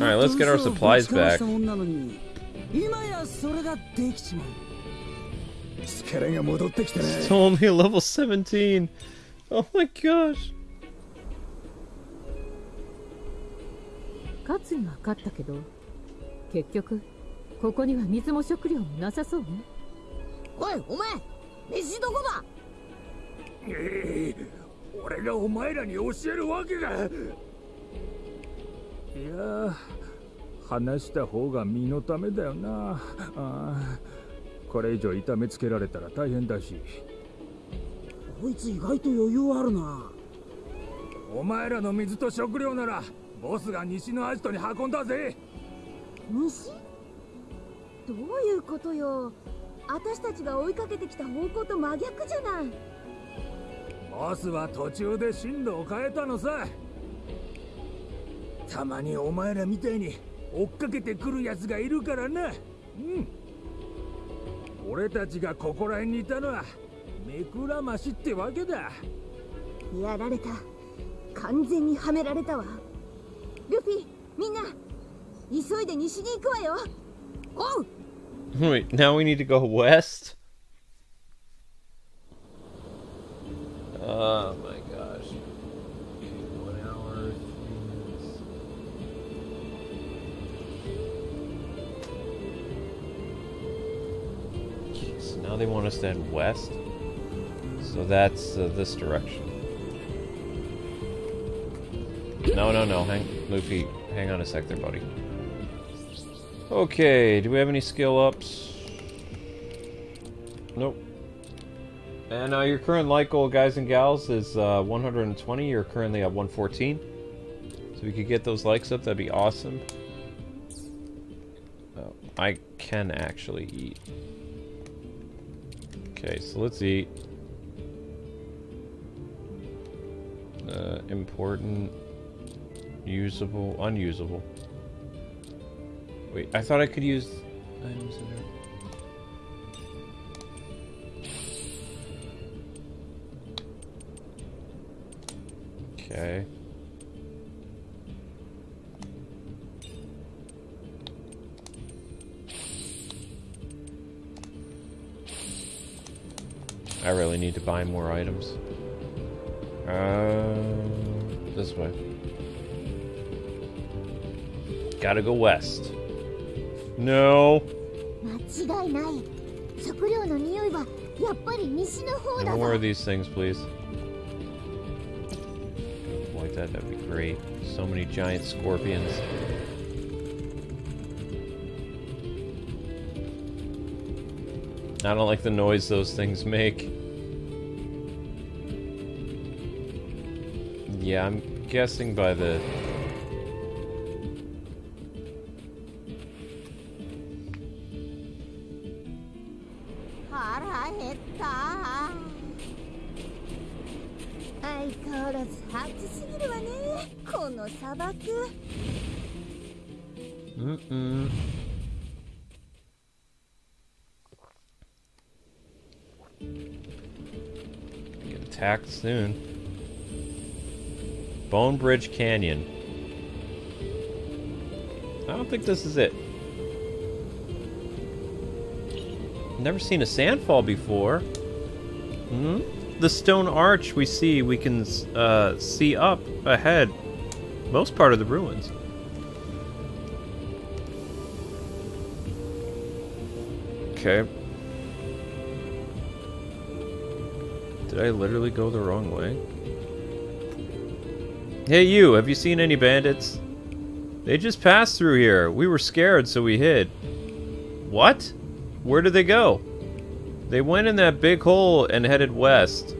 Alright, と let's get our 嘘を supplies ぶちかま back. したもんなのに今やそれができちまう力が戻ってきたね It's only [laughs] level 17. Oh my gosh. 勝つには勝ったけど結局ここには水も食料もなさそうねおいお前飯どこだええ [laughs] 俺がお前らに教えるわけが。いやー話した方が身のためだよな。あーこれ以上痛めつけられたら大変だし。こいつ意外と余裕あるな。お前らの水と食料ならボスが西のアジトに運んだぜ。虫？どういうことよ。私たちが追いかけてきた方向と真逆じゃないボスは途中で進路を変えたのさ。たまにお前らみたいに追っかけてくるやつがいるからな。うん。俺たちがここら辺にいたのは目くらましってわけだ。やられた。完全にはめられたわ。ルフィみんな急いで西に行くわよ。おう。Wait, now we need to go west? Oh my gosh. One hour. So now they want us to head west. So that's uh, this direction. No, no, no. Hang, Luffy, hang on a sec there, buddy. Okay, do we have any skill ups? Nope. And uh, your current light goal, guys and gals, is uh, 120. You're currently at 114. So we could get those likes up, that'd be awesome. Oh, I can actually eat. Okay, so let's eat. Uh, important, usable, unusable. Wait, I thought I could use items. Okay. I really need to buy more items. Um, this way. Gotta go west. No. More of these things, please. Great. So many giant scorpions. I don't like the noise those things make. Yeah, I'm guessing by the...「soon. Bone Bridge Canyon. I don't think this is it. Never seen a sandfall before. Hmm? The stone arch we see, we can uh, see up ahead most part of the ruins. Okay. Did I literally go the wrong way? Hey you, have you seen any bandits? They just passed through here. We were scared, so we hid. What? Where did they go? They went in that big hole and headed west.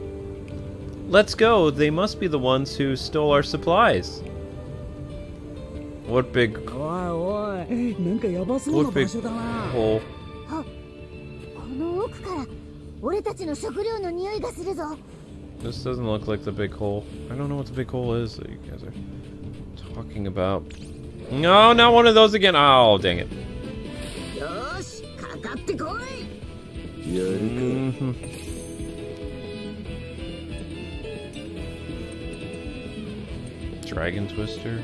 Let's go. They must be the ones who stole our supplies. What big... What big hole? This doesn't look like the big hole. I don't know what the big hole is that you guys are talking about. No, not one of those again. Oh, dang it. Mm-hmm. Dragon Twister?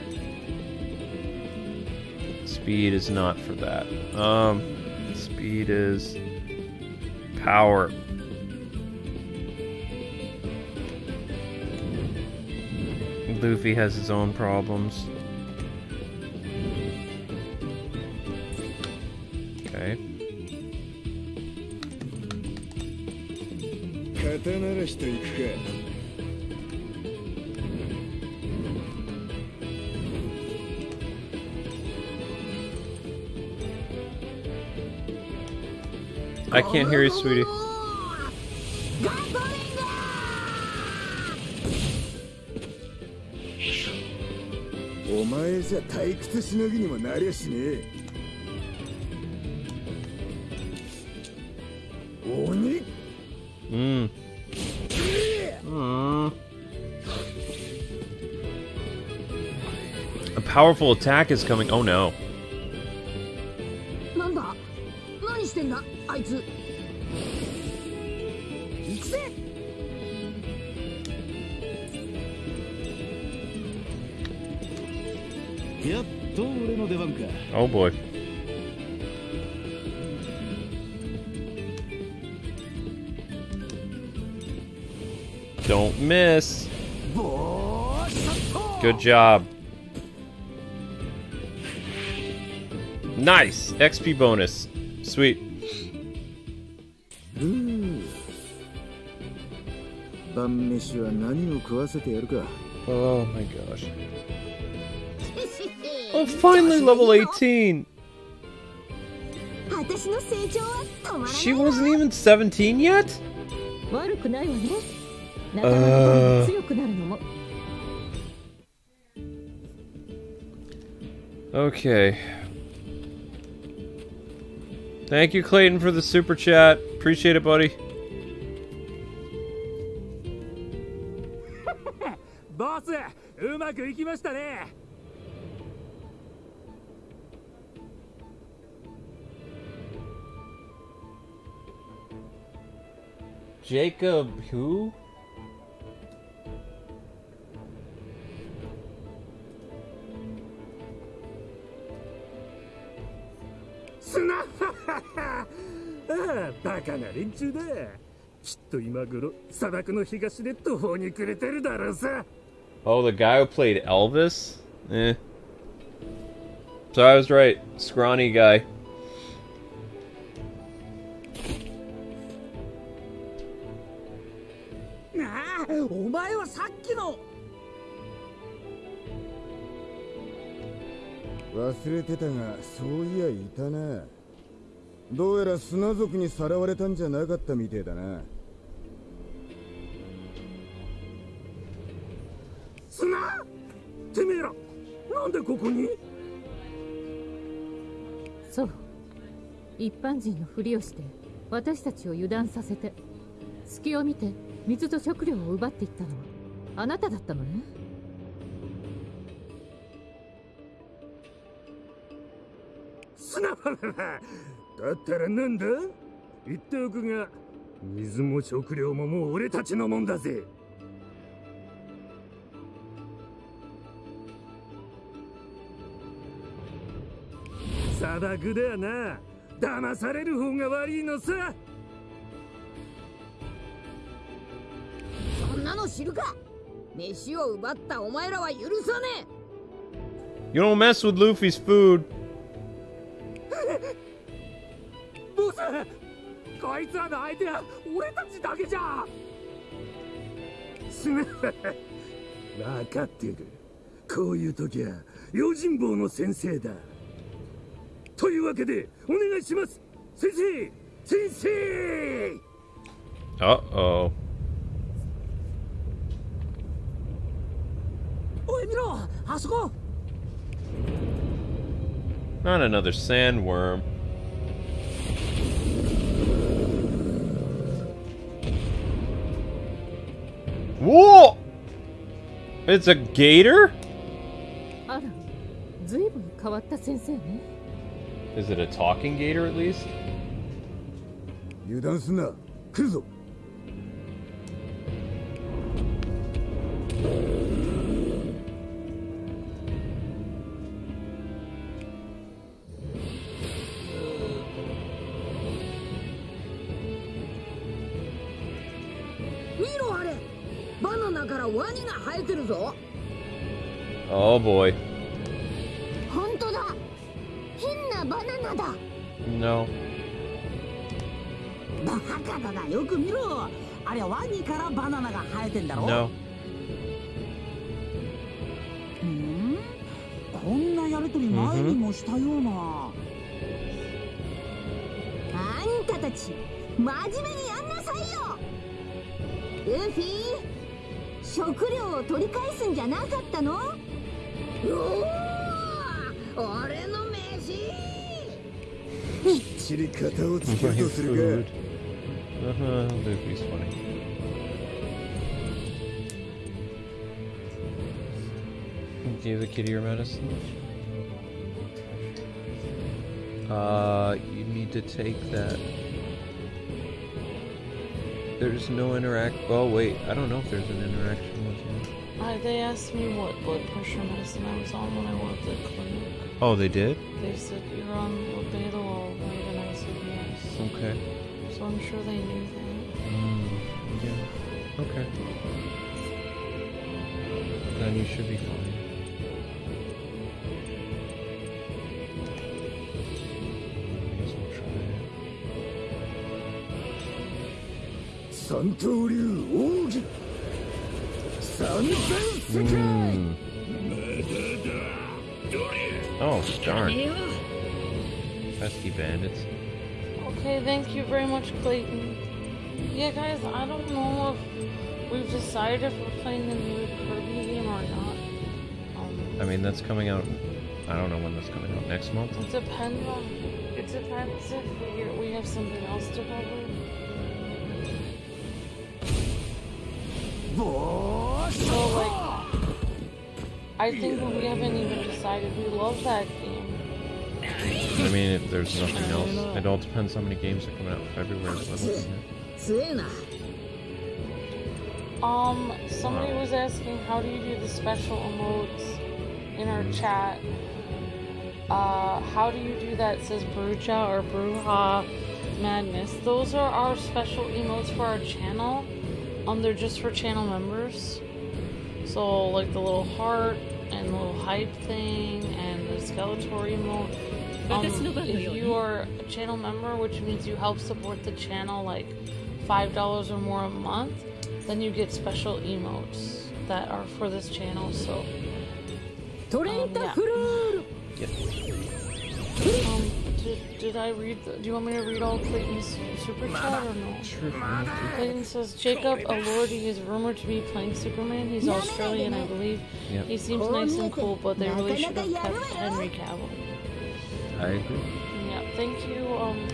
Speed is not for that. Um, speed is power. Luffy has his own problems. Okay. I can't hear you, sweetie. 退屈しのぎにもなりゃしねえ鬼 Mm. Mm. A powerful attack is coming. Oh no. Oh boy. Don't miss. Good job. Nice! XP bonus. Sweet. Oh my gosh. Oh, finally level 18. 私の成長は止まらない She wasn't even 17 yet? 悪くないわね仲間の分強くなるのも Okay. Thank you, Clayton, for the super chat. Appreciate it, buddy. [laughs] ボスうまくいきましたね Jacob, who? 砂ああ[laughs] バカな連中だきっと今頃砂漠の東で途方に暮れてるだろうさ Oh, the guy who played Elvis? Eh. So I was right. Scrawny guy. お前はさっきの。忘れてたがそういやいたな。どうやら砂族にさらわれたんじゃなかったみてえだな。砂？てめえらなんでここに？そう。一般人のふりをして私たちを油断させて。隙を見て水と食料を奪っていったのはあなただったのね。砂場だだったらなんだ？言っておくが水も食料ももう俺たちのもんだぜ。砂漠だよな。騙される方が悪いのさ。を知るか。飯を奪ったお前らは許さね You don't mess with Luffy's food. ボスこいつらの相手は俺たちだけじゃ。すまん。分かってる。こういう時は用心棒の先生だ。というわけでお願いします。先生!先生! Uh oh. Not another sandworm. Whoa! It's a gator? Is it a talking gator at least? You don't know. Kuzo. てるぞ Oh boy. 本当だ変なバナナだ No. バカだなよく見ろあれワニからバナナが生えてんだろ No. うんこんなやりとり前にもしたような、あんたたち真面目にやんなさいよルフィ 食料を取り返すんじゃなかったのうおー俺の飯きっちり型をつけるとする Food. か Uh-huh, Luffy's funny. Give the kitty your medicine. Uh, you need to take that. There's no interact. Oh wait, I don't know if there's an interaction with you. Uh, they asked me what blood pressure medicine I was on when I worked at the clinic. Oh, they did. They said you're on Labetalol, right? And I said yes. Okay. So I'm sure they knew that. Mm, yeah. Okay. Then you should be fine. I guess we'll try it. 三刀流奥義三千世界 Mm. Oh, darn. Pesky bandits. Okay, thank you very much, Clayton. Yeah, guys, I don't know if we've decided if we're playing the new Kirby game or not. Um, I mean, that's coming out. I don't know when that's coming out. Next month? it depends on. It depends if we we have something else to cover. ボー so like, I think we haven't even decided we love that game. I mean, if there's nothing else, it all depends how many games are coming out everywhere. Um, somebody wow. was asking how do you do the special emotes in our mm-hmm. chat. Uh, how do you do that? It says Bruja or Bruja Madness. Those are our special emotes for our channel. Um, they're just for channel members. So like the little heart and the little hype thing and the skeletal emote. Um, if you are a channel member, which means you help support the channel like $5 or more a month, then you get special emotes that are for this channel, so... Um, yeah. Um, did, did I read the, do you want me to read all Clayton's super chat or no? Clayton says Jacob Elordi is rumored to be playing Superman. He's Australian, I believe. Yep. He seems nice and cool, but they really should have kept Henry Cavill. I agree. Yeah, thank you. Um,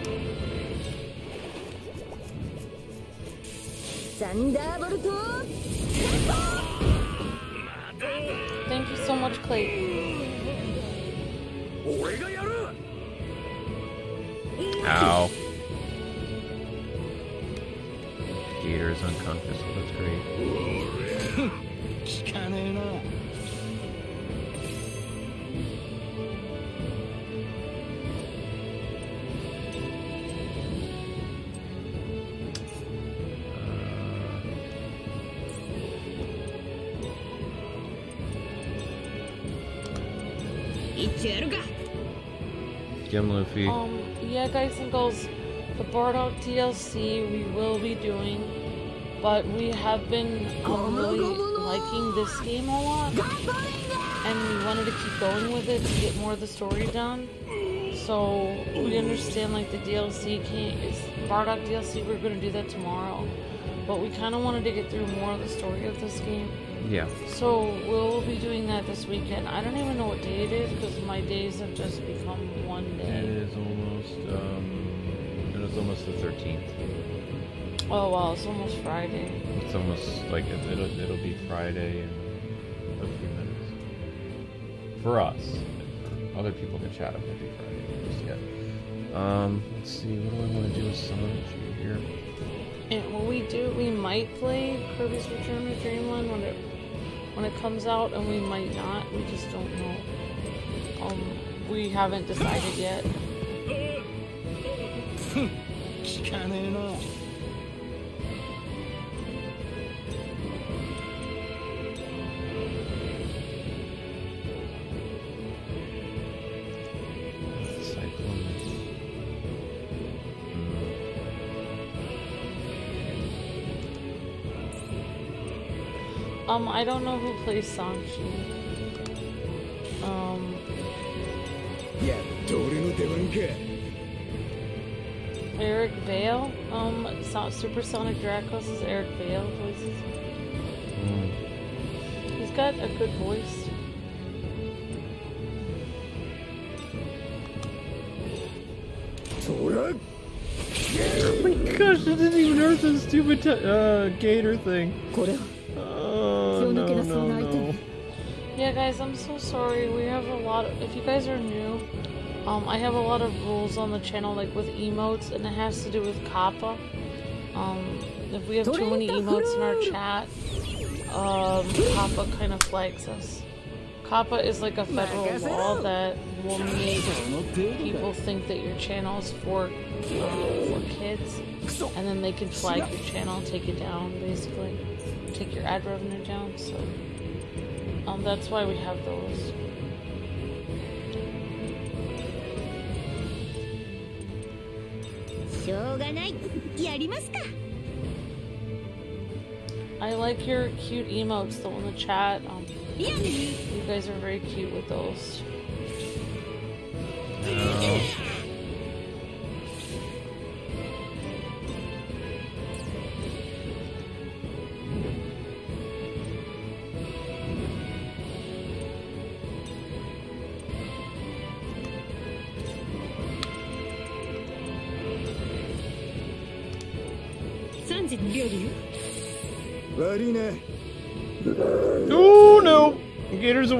Thank you so much, Clayton. Ow. Gator is unconscious. That's great. Jim Luffy. Um yeah, guys and girls, the Bardock DLC we will be doing, but we have been um, really liking this game a lot, and we wanted to keep going with it to get more of the story done. So we understand like the DLC can't. It's Bardock DLC. We're gonna do that tomorrow, but we kind of wanted to get through more of the story of this game. Yeah. So we'll be doing that this weekend. I don't even know what day it is because my days have just become one day. The 13th. Oh wow, it's almost Friday. It's almost like it, it'll, it'll be Friday in a few minutes. For us. Other people can chat, it won't be Friday just yet. Um, let's see, what do I want to do with Sanji here? And what we do, we might play Kirby's Return to Dreamland when it when it comes out, and we might not. We just don't know. Um, we haven't decided yet. [laughs] Um, I don't know who plays Sanji. Um. Yeah, 俺の出番か。Eric Vale. Um, Supersonic Dracos is Eric Vale voices. Mm. He's got a good voice. Oh my gosh, I didn't even hurt the stupid uh, gator thing. Oh, no, no, no. Yeah, guys, I'm so sorry. We have a lot of. If you guys are new, um, I have a lot of rules on the channel, like with emotes, and it has to do with COPPA. Um, if we have too many emotes in our chat, um, COPPA kind of flags us. COPPA is like a federal law that will make people think that your channel is for uh, for kids, and then they can flag your channel take it down, basically, take your ad revenue down. So. Um, that's why we have those. I like your cute emotes, though, in the chat. Um, you guys are very cute with those.3時に料理よ悪いな Oh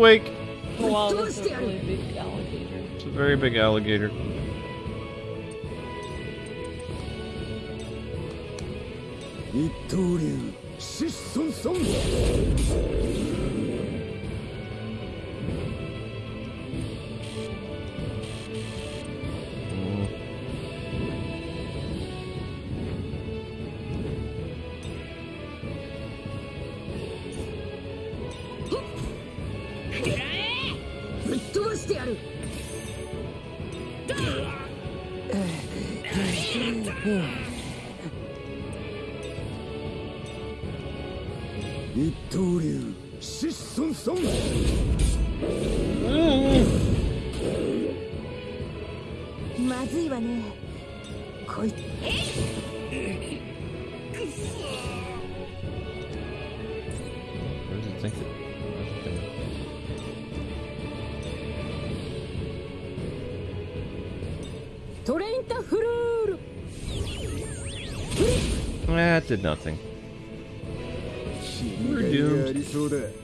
Awake. Oh, wow, that's a really big alligator. It's a very big alligator. 一 it did nothing. 死に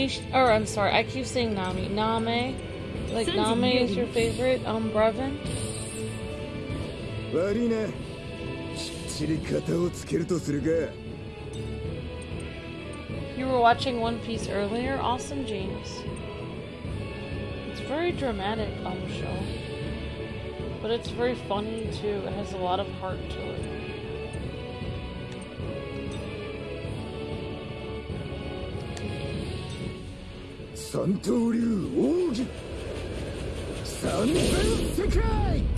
Nami? sh- Or I'm sorry, I keep saying Nami. Name. Like Nami is your favorite um Brevin? 悪いなきっちり型をつけるとするか You were watching One Piece earlier, Awesome James. It's very dramatic on the show. But it's very funny too. It has a lot of heart to it. 三刀流奥義三千世界。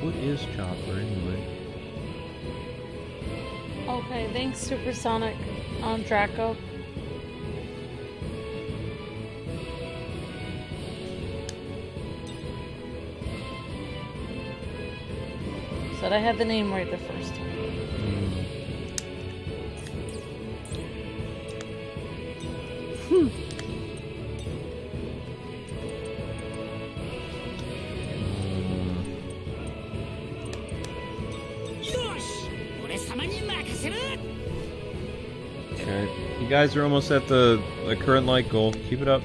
What is Chopper anyway? Okay, thanks Supersonic on Draco. Said I had the name right the first time. Guys are almost at the, the current light goal. Keep it up.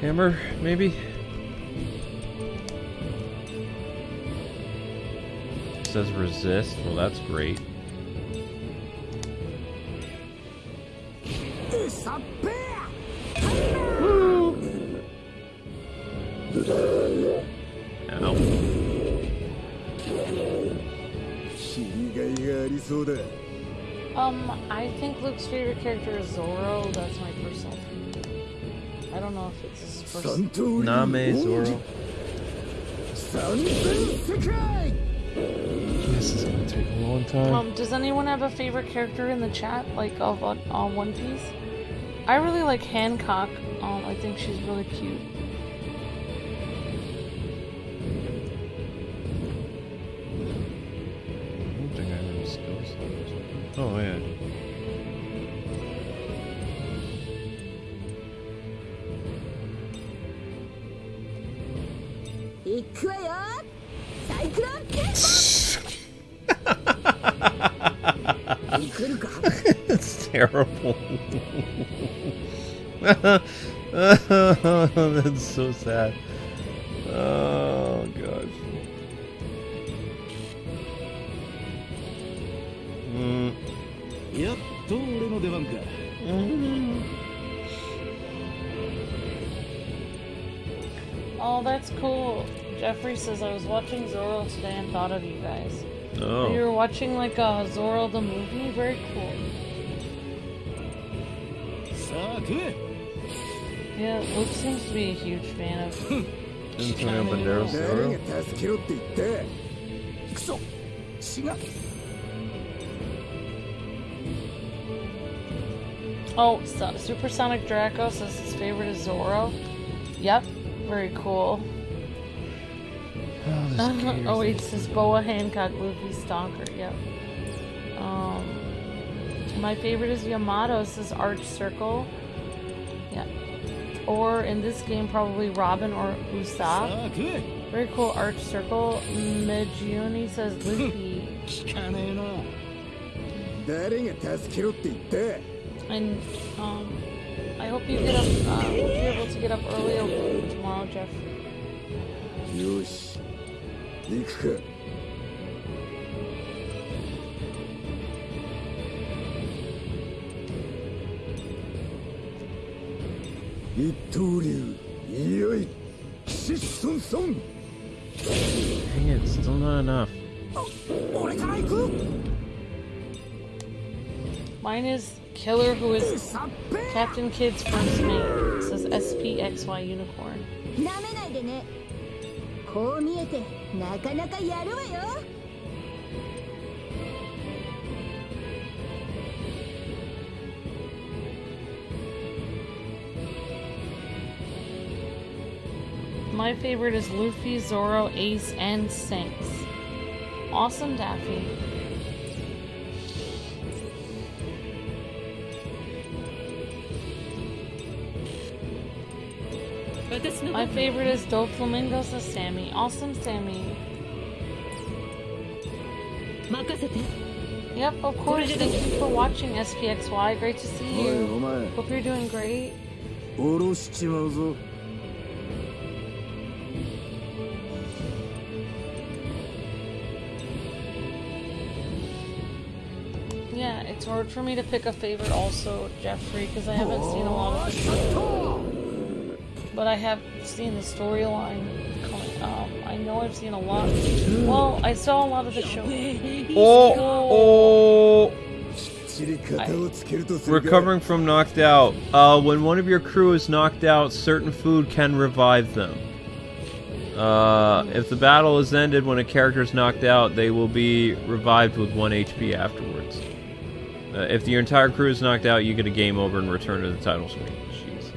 Hammer, maybe? It says resist. Well, that's great. Name Zoro. This is gonna take a long time. Um, does anyone have a favorite character in the chat, like of uh, on One Piece? I really like Hancock. Um, I think she's really cute. so sad. Oh, God. Mm. Oh, that's cool. Jeffrey says, I was watching Zorro today and thought of you guys. Oh. You were watching like a Zorro the movie? Very cool. So good. Yeah, Luke seems to be a huge fan of. Hmm. Isn't Tony Banderas Oh, so, Supersonic Draco says his favorite is Zoro. Yep, very cool. Uh-huh. Oh, uh, oh wait, it says Boa Hancock, Luffy Stalker. Yep. Um, my favorite is Yamato. Says Arch Circle Yeah. Or in this game, probably Robin or さ Usopp. あ食え Very cool Arch Circle. Mejioni says [laughs] Luffy. 聞かねえな誰が助けろって言って And um, I hope you get up. Uh, hope you're able to get up early tomorrow, Jeff. よし行くか 一刀流いよいシッソンソン Dang it, still not enough. 俺から行く Mine is Killer, who is Captain Kid's first mate. It says SPXY Unicorn. なめないでねこう見えてなかなかやるわよ My favorite is Luffy, Zoro, Ace, and Shanks. Awesome Daffy. My favorite is Doflamingo, so Sammy. Awesome Sammy. Yep, of course. Thank you for watching SPXY. Great to see you. Hope you're doing great. It's hard for me to pick a favorite also, Jeffrey, because I haven't seen a lot of the show. But I have seen the storyline coming up. I know I've seen a lot. Well, I saw a lot of the show. Oh! oh. oh. I, recovering from knocked out. Uh, when one of your crew is knocked out, certain food can revive them. Uh, if the battle is ended when a character is knocked out, they will be revived with 1 HP afterwards. Uh, if your entire crew is knocked out, you get a game over and return to the title screen. Jeez.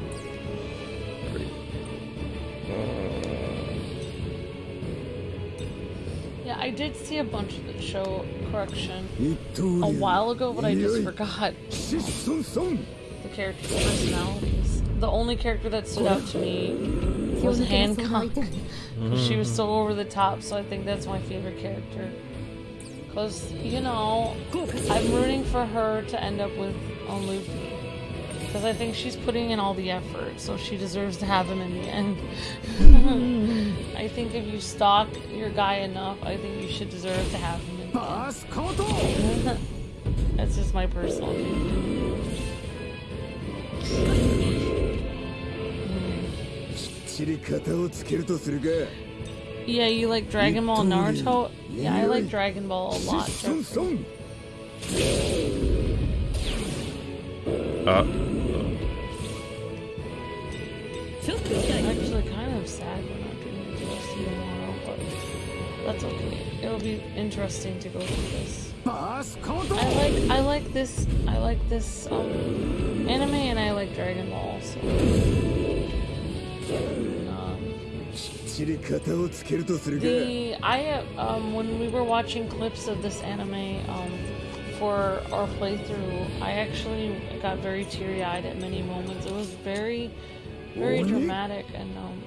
Yeah, I did see a bunch of the show correction a while ago, but I just forgot the character personalities. The only character that stood out to me was Hancock. Mm -hmm. She was mm-hmm. so over the top, so I think that's my favorite character. Because, you know, I'm rooting for her to end up with on Luffy. Because I think she's putting in all the effort, so she deserves to have him in the end. [laughs] I think if you stalk your guy enough, I think you should deserve to have him in the パスコート end. [laughs] That's just my personal opinion. ちり方をつけるとするか Yeah, you like Dragon Ball Naruto? Yeah, I like Dragon Ball a lot. Uh. I'm actually kind of sad we're not going to see this tomorrow, but that's okay. It'll be interesting to go through this. I like I like this I like this um, anime and I like Dragon Ball, so no the I um when we were watching clips of this anime um for our playthrough I actually got very teary-eyed at many moments. It was very very dramatic and um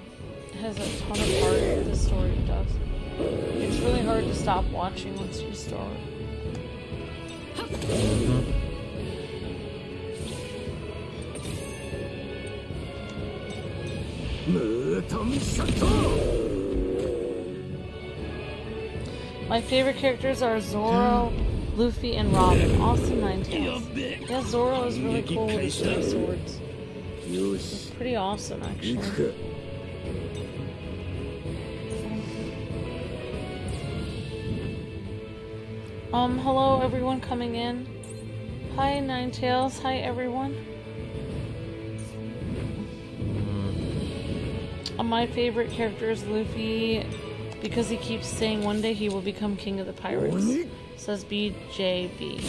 has a ton of heart the story does. It's really hard to stop watching once you start. My favorite characters are Zoro, Luffy, and Robin. Also Ninetales. Yeah, Zoro is really cool with his three swords. It's pretty awesome, actually. Um, hello everyone coming in. Hi Ninetales, hi everyone. my favorite character is Luffy because he keeps saying one day he will become king of the pirates. Says BJB.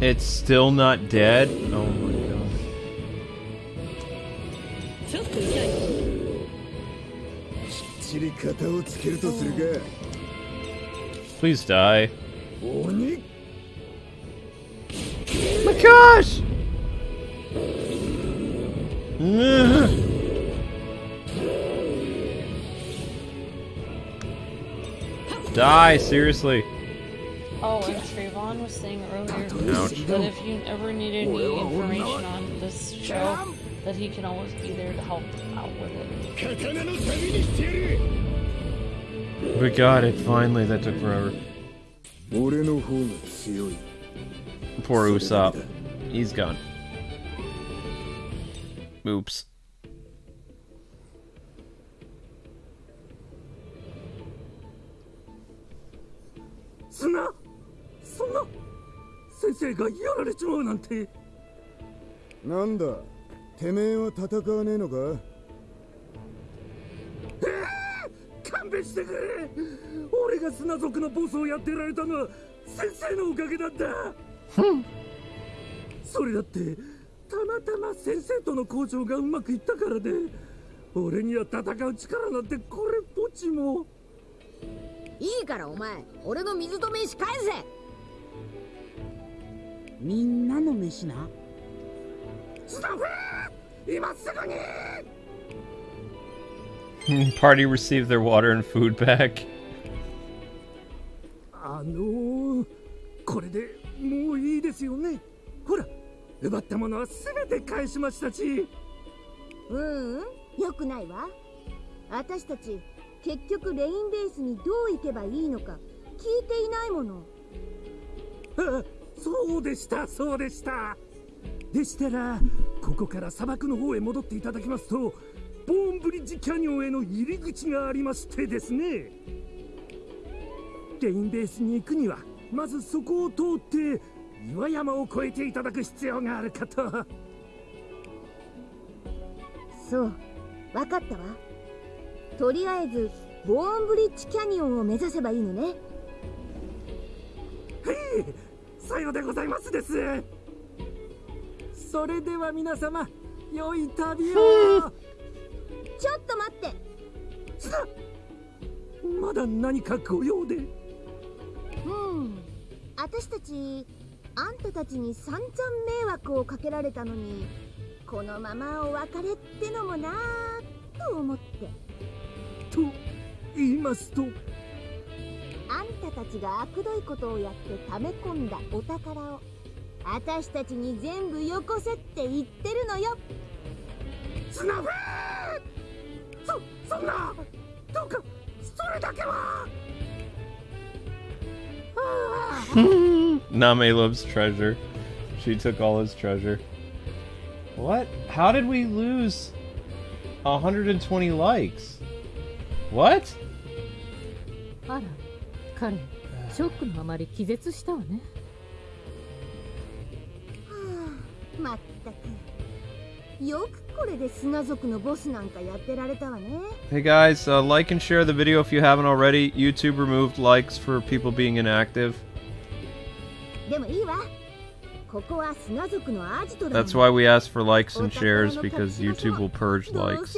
It's still not dead? Oh my god. Please die. My gosh! [laughs] Die, seriously. Oh, and Trayvon was saying earlier that if you ever needed any information on this show, that he can always be there to help out with it. We got it, finally. That took forever. Poor Usopp. He's gone. Oops. そんなそんな先生がやられちまうなんて。なんだてめえは戦わねえのか？勘弁してくれ。俺が砂族のボスをやってられたのは先生のおかげなんだ。それだってたまたま先生との交渉がうまくいったからで俺には戦う力なんてこれっぽっちもいいからお前俺の水と飯返せ。みんなの飯な？スタッフ今すぐに！[laughs] Party received their water and food back. あのー、これでもういいですよね。ほら奪ったものは全て返しましたし。ううんよくないわ。私たち結局レインベースにどう行けばいいのか聞いていないもの。あ [laughs] そうでしたそうでした。でしたらここから砂漠の方へ戻っていただきますとボーンブリッジキャニオンへの入り口がありましてですね。レインベースに行くにはまずそこを通って岩山を越えていただく必要があるかと。そう分かったわとりあえずボーンブリッジキャニオンを目指せばいいのね。はいさようでございますです。それでは皆様良い旅を。ちょっと待って。まだ何かご用で？う。ん私たちあんたたちに散々迷惑をかけられたのにこのままお別れってのもなぁと思ってと言いますとあんたたちが悪どいことをやって溜め込んだお宝を私たちに全部よこせって言ってるのよスナフそそんなどうかそれだけは [laughs] Name loves treasure. She took all his treasure. What? How did we lose 120 likes? What? あら彼ショックのあまり気絶したわねまったくよくこれで砂族のボスなんかやってられたわね Hey guys, uh, like and share the video if you haven't already. YouTube removed likes for people being inactive. でもいいわここは砂族のアジトだ That's why we ask for likes and shares because YouTube will purge どう likes,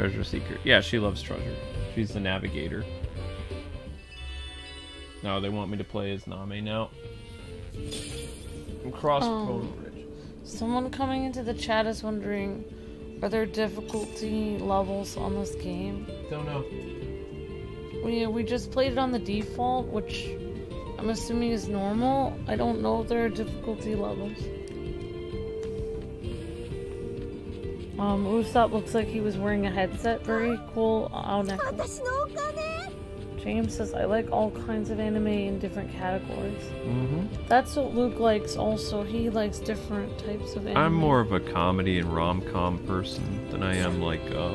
Treasure seeker. Yeah, she loves treasure. She's the navigator. No, they want me to play as Nami now. Across um, Oh. Polar Bridge. Someone coming into the chat is wondering, are there difficulty levels on this game? Don't know. We we just played it on the default, which I'm assuming is normal. I don't know if there are difficulty levels. Um, Usopp looks like he was wearing a headset. Very cool. Oh. James says, I like all kinds of anime in different categories. Mm -hmm. That's what Luke likes also. He likes different types of anime. I'm more of a comedy and rom com person than I am like uh,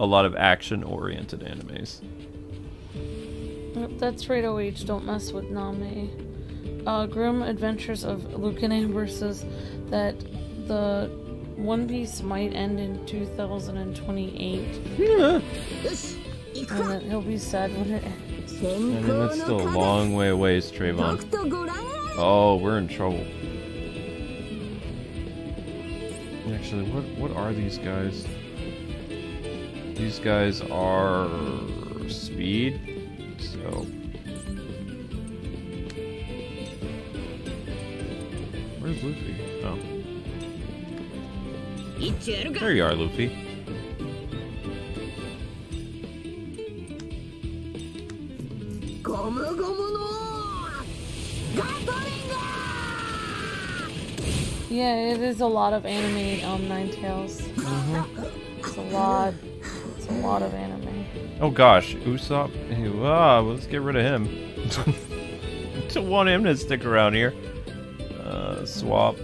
a lot of action oriented animes. That's right, OH. Don't mess with Nami. Uh, Grim Adventures of Luke and Amber says that the one Piece might end in 2028. and that he'll be sad when it ends. I mean, that's still a long way away, Trayvon. Oh, we're in trouble. Actually, what what are these guys? These guys are speed, so where's Luffy? There you are, Luffy. Yeah, it is a lot of anime um, Nine Tails. Mm -hmm. It's a lot. It's a lot of anime. Oh gosh, Usopp. Ah, well, let's get rid of him. Don't want him to stick around here. Uh, swap.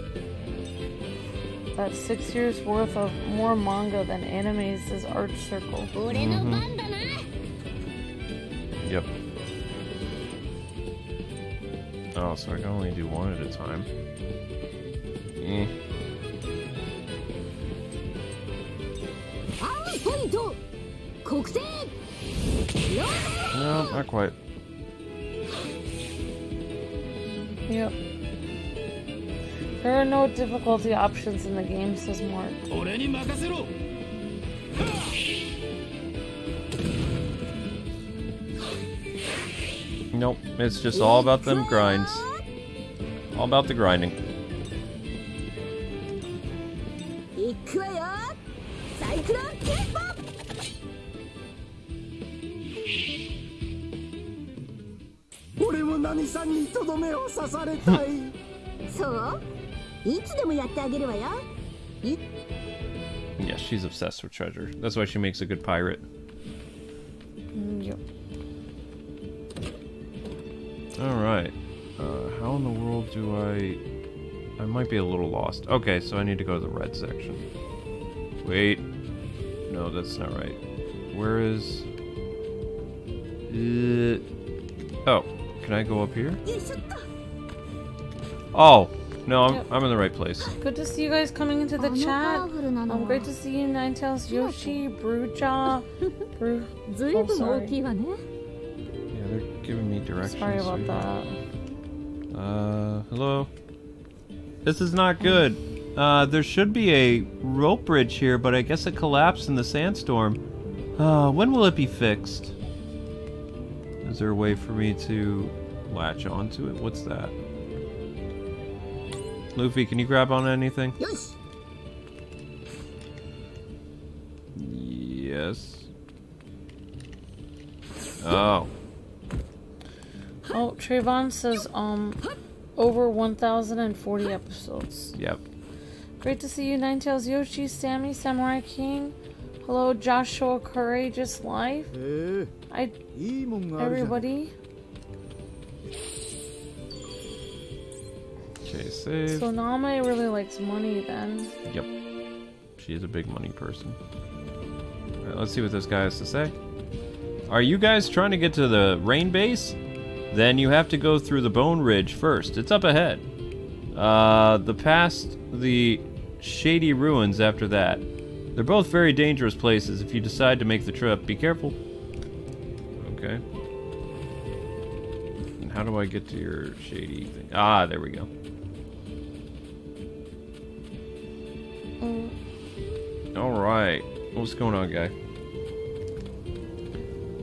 Six years worth of more manga than animes is Arch Circle. Mm-hmm. mm-hmm. Yep. Oh, so I can only do one at a time. Eh. No, not quite. Yep. There are no difficulty options in the game, says Mort. Nope, it's just all about them grinds. All about the grinding. [laughs] どめを刺されたいそういつでもやってあげるわよ Yeah, she's obsessed with treasure. That's why she makes a good pirate. Mm, Yep. Alright. Uh, how in the world do I... I might be a little lost. Okay, so I need to go to the red section. Wait. No, that's not right. Where is... Uh... Oh, can I go up here? よいしょっと Oh! no, I'm, I'm in the right place. Good to see you guys coming into the chat. Oh, great to see you, Ninetales, Yoshi, Bruja, [laughs] Bru... Oh, sorry. Yeah, they're giving me directions. Sorry about here. that. Uh, hello? This is not good. Uh, there should be a rope bridge here, but I guess it collapsed in the sandstorm. Uh, when will it be fixed? Is there a way for me to latch onto it? What's that? Luffy, can you grab on anything? Yes. Yes. Oh. Oh, Trayvon says, um, over 1,040 episodes. Yep. Great to see you, Ninetales Yoshi, Sammy, Samurai King. Hello, Joshua Courageous Life. Hey. I, everybody. Okay, save. So Nami really likes money then. Yep. She is a big money person. Alright, let's see what this guy has to say. Are you guys trying to get to the Rainbase? Then you have to go through the Bone Ridge first. It's up ahead. Uh, the past the Shady Ruins after that. They're both very dangerous places if you decide to make the trip. Be careful. Okay. And how do I get to your shady thing? Ah, there we go. Alright. What's going on, guy?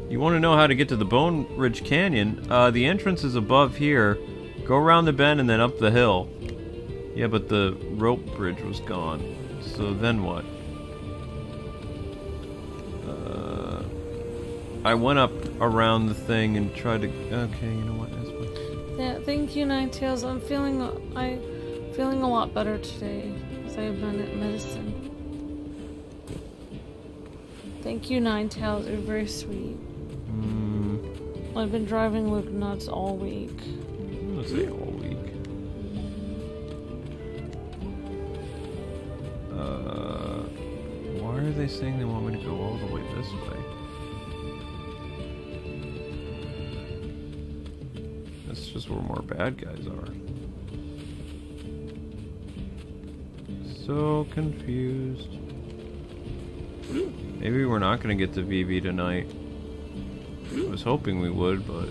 You want to know how to get to the Bone Ridge Canyon? Uh, the entrance is above here. Go around the bend and then up the hill. Yeah, but the rope bridge was gone. So then what? Uh, I went up around the thing and tried to. Okay, you know what? That's. Yeah, thank you, Ninetales. I'm feeling, I'm feeling a lot better today as I've been at medicine. Thank you, Ninetales. You're very sweet. Hmm. I've been driving Luke nuts all week. Let's say all week. Uh, why are they saying they want me to go all the way this way? That's just where more bad guys are. So confused. Maybe we're not gonna get to Vivi tonight. I was hoping we would, but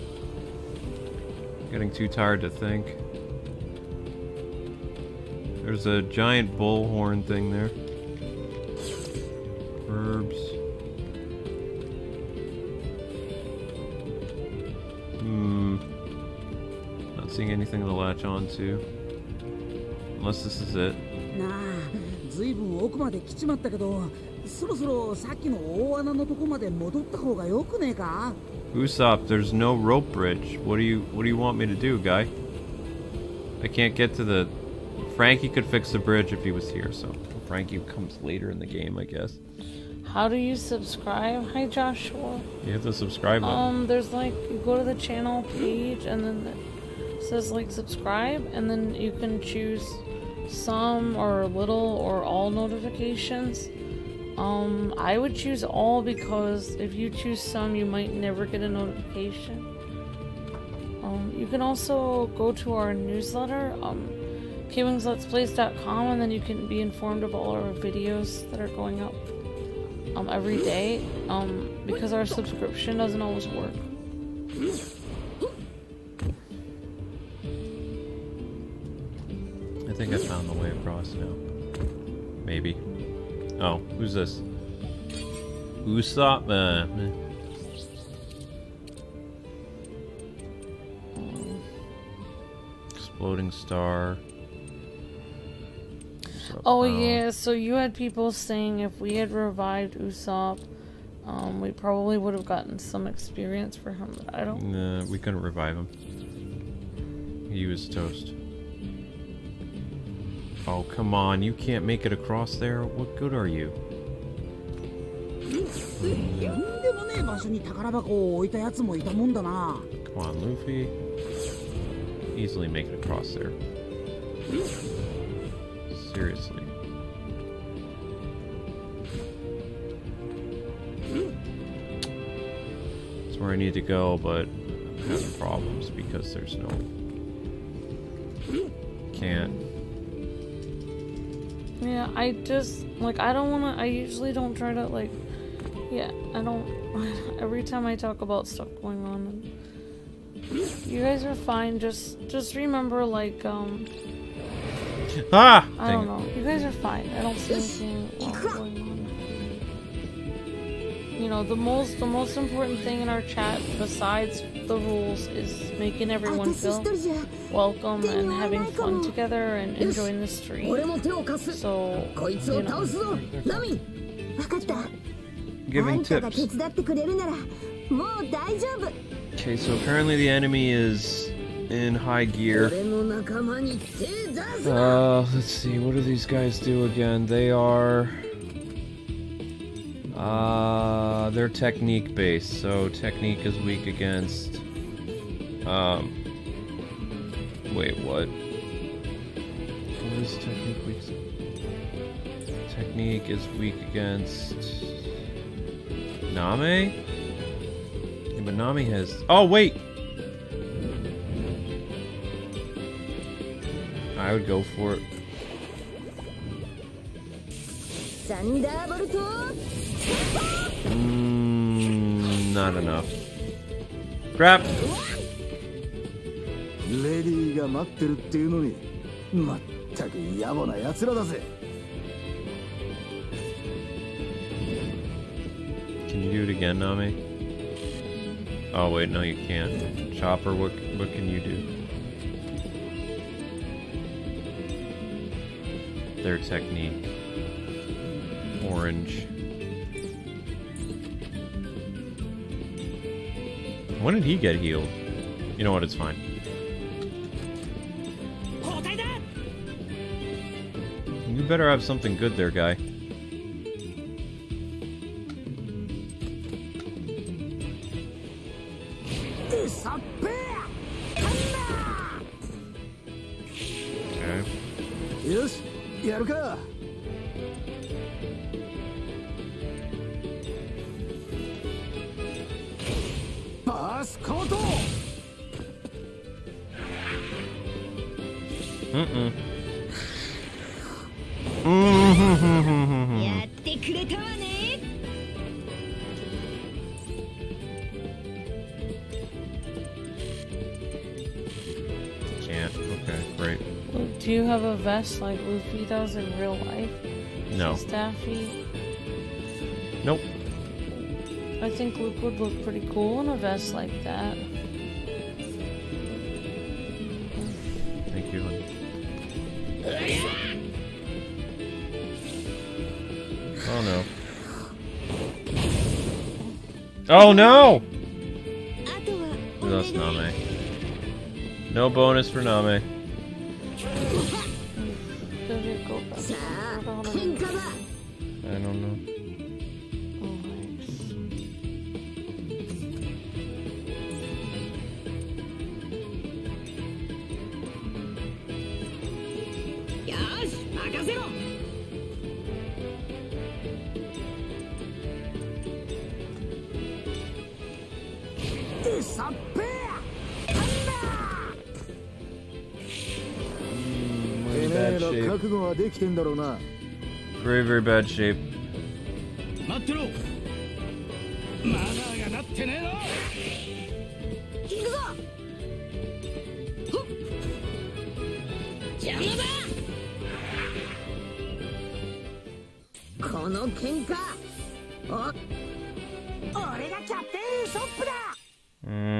Getting too tired to think. There's a giant bullhorn thing there. Herbs. Hmm. Not seeing anything to latch on to. Unless this is it. な随分奥まで来ちまったけどそろそろさっきの大穴のとこまで戻った方がよくねえか Usopp, there's no rope bridge. What do you what do you want me to do, guy? I can't get to the Franky could fix the bridge if he was here, so Franky comes later in the game, I guess. How do you subscribe? Hi Joshua. You have to subscribe button. Um there's like you go to the channel page and then it says like subscribe and then you can choose some or little or all notifications. Um, I would choose all because if you choose some, you might never get a notification. Um, you can also go to our newsletter, um, and then you can be informed of all our videos that are going up um, every day um, because our subscription doesn't always work. Think I found the way across now. Maybe. Oh, who's this? Usopp? Uh, meh. Exploding star. Usopp Oh Brown. yeah, so you had people saying if we had revived Usopp, um, we probably would have gotten some experience for him. But I don't. Nah, we couldn't revive him. He was toast. Oh, come on. You can't make it across there? What good are you? とんでもねえ場所に宝箱を置いたやつもいたもんだな Come on, Luffy. Easily make it across there. Seriously. That's where I need to go, but I'm having problems because there's no... Can't. I just, like, I don't want to, I usually don't try to, like, yeah, I don't, [laughs] every time I talk about stuff going on, you guys are fine, just, just remember, like, um, ah, I don't know, you guys are fine, I don't see anything going on. You know, the most, the most important thing in our chat, besides the rules, is making everyone feel welcome and having fun together and enjoying the street. So, you know. Giving tips. Okay, so apparently the enemy is in high gear. Uh, let's see, what do these guys do again? They are... Uh, they're technique based, so technique is weak against... Um, Wait, what? What is technique weak? Technique is weak against Name? Yeah, but Nami has. Oh wait. I would go for it. Mm, not enough. Crap! レディーが待ってるっていうのにまったく野暮な奴らだぜ Can you do it again, Nami? Oh wait, no, you can't. Chopper, what what can you do? Their technique. Orange. When did he get healed? You know what? It's fine. Better have something good there, guy. dressed like Luffy does in real life? No. She's Daffy. Nope. I think Luke would look pretty cool in a vest like that. Thank you. Oh no. Oh no! That's Nami. No bonus for Nami. はできてんだろうな。Very, very bad shape. 待ってろ。マナーがなってねえな。行くぞ。邪魔だ。この喧嘩。お俺がキャプテンウソップだ。Mm.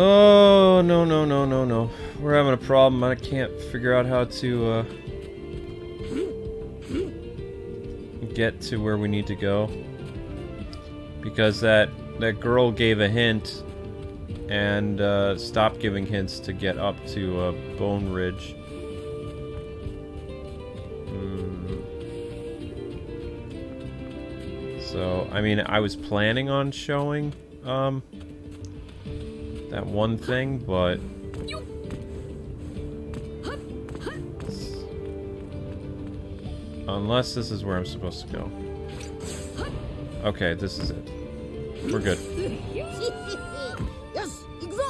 Oh, no, no, no, no, no. We're having a problem. I can't figure out how to, uh, get to where we need to go. Because that, that girl gave a hint and uh, stop giving hints to get up to uh, Bone Ridge. Hmm. So, I mean, I was planning on showing um, that one thing, but unless this is where I'm supposed to go. Okay, this is it. We're good. よし行くぞ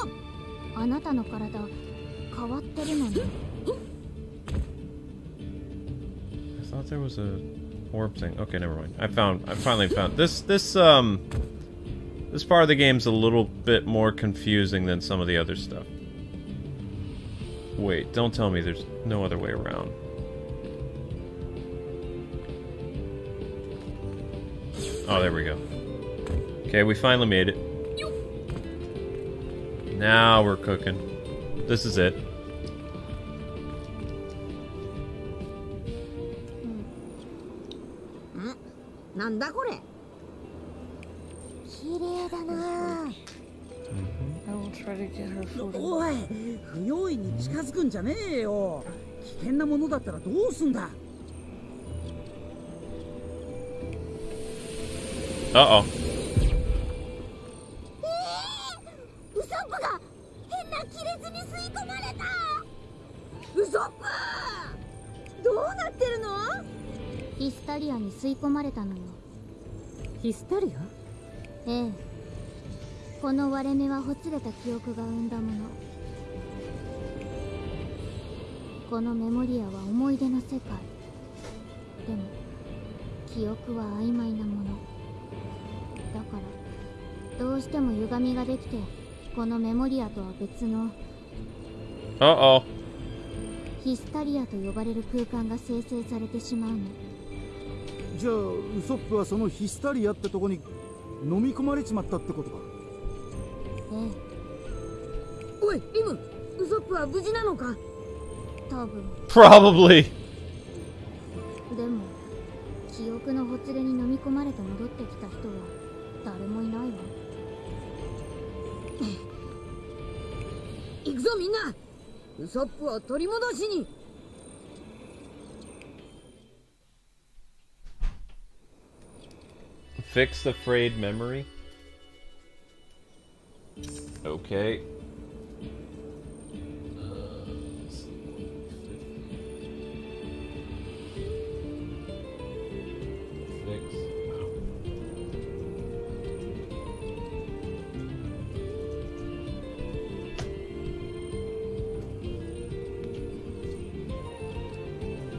あなたの体変わってるのね I thought there was a orb thing. Okay, never mind. I found. I finally found this. This um, this part of the game's a little bit more confusing than some of the other stuff. Wait, don't tell me there's no other way around. Oh, there we go. Okay, we finally made it. Now we're cooking. This is it. Hmm. hmm. 綺麗だな。I will try to get her food. おい不用意に近づくんじゃねえよ。危険なものだったらどうすんだ。Uh oh. ウソップが変な亀裂に吸い込まれた。ウソップどうなってるの？ヒスタリアに吸い込まれたのよ。ヒスタリア？ええ。この割れ目はほつれた記憶が生んだもの。このメモリアは思い出の世界。でも記憶は曖昧なもの。だからどうしても歪みができてこのメモリアとは別の Uh oh. ヒスタリアと呼ばれる空間が生成されてしまうの。じゃあウソップはそのヒスタリアってとこに飲み込まれちまったってことか。えおいリムウソップは無事なのか？え多分。Probably. でも記憶のほつれに飲み込まれて戻ってきた人は誰もいないわ。行くぞみんな！ウソップを取り戻しに Fix the frayed memory. Okay.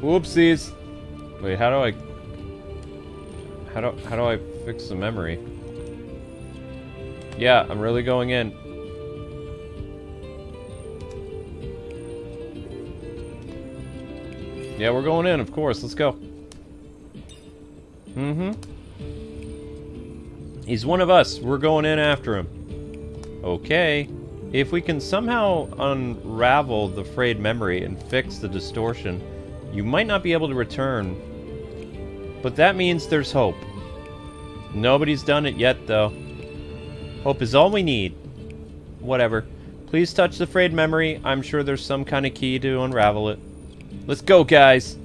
Whoopsies. Wait, how do I how do how do I fix the memory? Yeah, I'm really going in. Yeah, we're going in, of course. Let's go. Mm-hmm. He's one of us. We're going in after him. Okay. If we can somehow unravel the frayed memory and fix the distortion, you might not be able to return. But that means there's hope. Nobody's done it yet, though. Hope is all we need. Whatever. Please touch the frayed memory. I'm sure there's some kind of key to unravel it. Let's go, guys!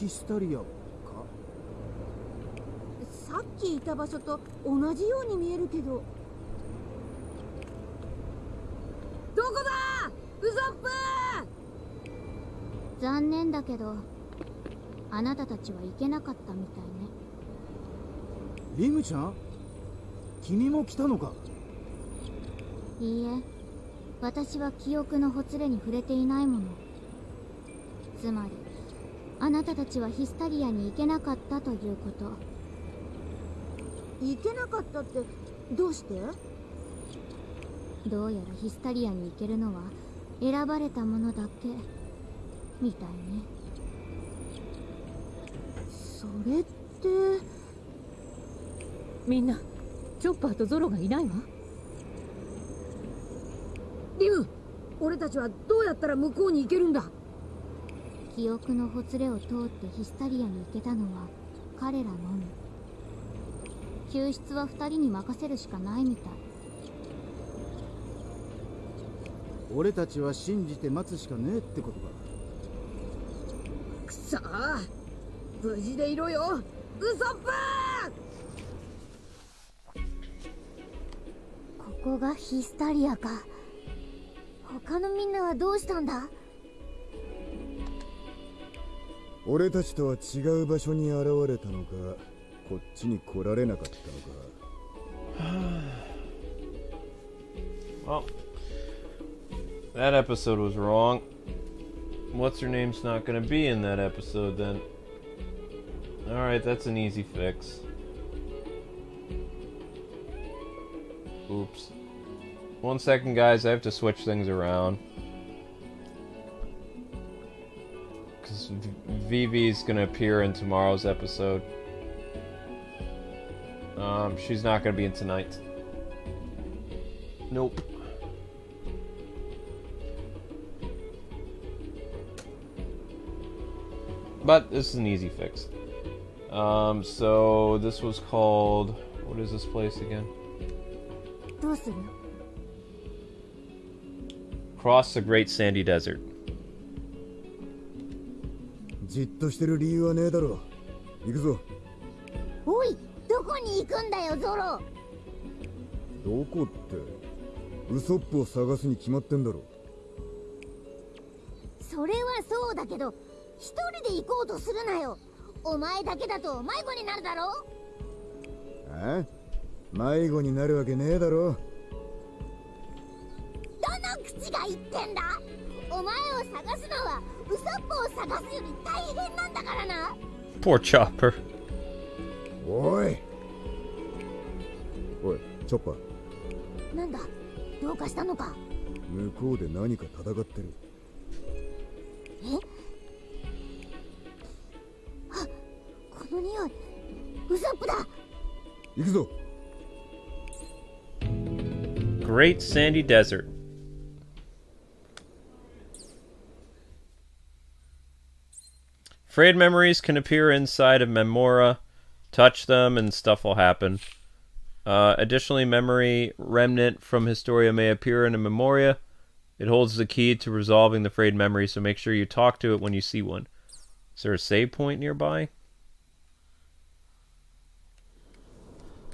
This きいた場所と同じように見えるけど。どこだ？ウソップ残念だけどあなたたちは行けなかったみたいね。リムちゃん？君も来たのか？いいえ。私は記憶のほつれに触れていないもの。つまりあなたたちはヒスタリアに行けなかったということ行けなかったってどうして？どうやらヒスタリアに行けるのは選ばれたものだけみたいね。それって？みんなチョッパーとゾロがいないわ？リム俺たちはどうやったら向こうに行けるんだ？記憶のほつれを通ってヒスタリアに行けたのは彼らのみ救出は二人に任せるしかないみたい。俺たちは信じて待つしかねえってことかくそー。無事でいろよ。ウソップここがヒスタリアか。他のみんなはどうしたんだ？俺たちとは違う場所に現れたのか こっちに来られなかった[sighs] のか Well, that episode was wrong. What's her name's not gonna be in that episode then? Alright, that's an easy fix. Oops. One second, guys, I have to switch things around. Because Vivi's gonna appear in tomorrow's episode. Um, she's not gonna be in tonight. Nope. But this is an easy fix. Um, so this was called. What is this place again? どうする Cross the Great Sandy Desert. じっとしてる理由はねえだろ行くぞ よゾロ。どこって？ウソップを探すに決まってんだろそれはそうだけど一人で行こうとするなよ。お前だけだと迷子になるだろあ迷子になるわけねえだろ。どの口が言ってんだ？お前を探すのはウソップを探すより大変なんだからな。Poor Chopper. おいおいチョッパーなんだ？どうかしたのか？向こうで何か戦ってる。え？あこの匂い。ウソップだ！行くぞ。Great Sandy Desert. Frayed memories can appear inside of Memoria. Touch them and stuff will happen. Uh, additionally, memory remnant from Historia may appear in a memoria. It holds the key to resolving the frayed memory, so make sure you talk to it when you see one. Is there a save point nearby?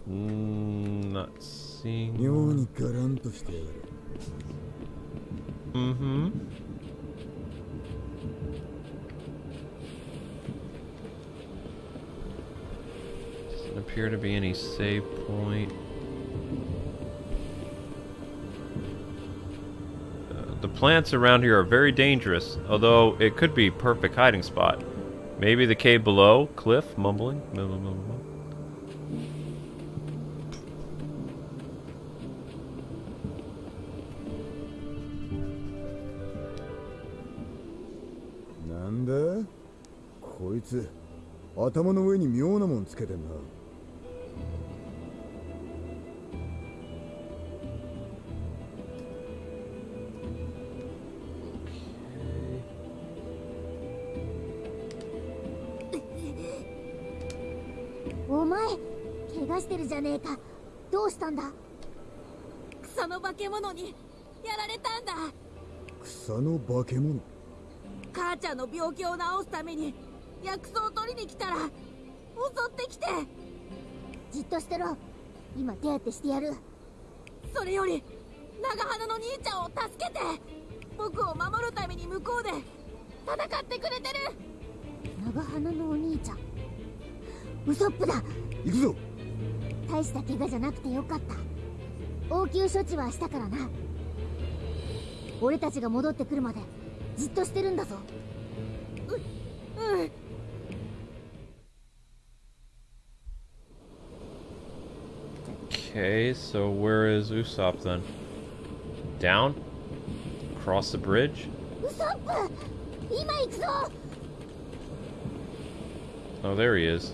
Mm, not seeing. Mm-hmm. Doesn't appear to be any save point. Uh, the plants around here are very dangerous, although it could be perfect hiding spot. Maybe the cave below, cliff, mumbling. Mumble, mumble, mumble. なんだこいつ頭の上に妙なもんつけてんな お前怪我してるじゃねえか。どうしたんだ？草の化け物にやられたんだ。草の化け物？母ちゃんの病気を治すために薬草を取りに来たら襲ってきて。じっとしてろ。今手当てしてやる。それより長花の兄ちゃんを助けて僕を守るために向こうで戦ってくれてる。長花のお兄ちゃんウソップだ行くぞ大した怪我じゃなくてよかった応急処置はしたからな俺たちが戻ってくるまでじっとしてるんだぞうん Okay, so where is Usopp then? Down? Across the bridge? ウソップ今行くぞ Oh, there he is.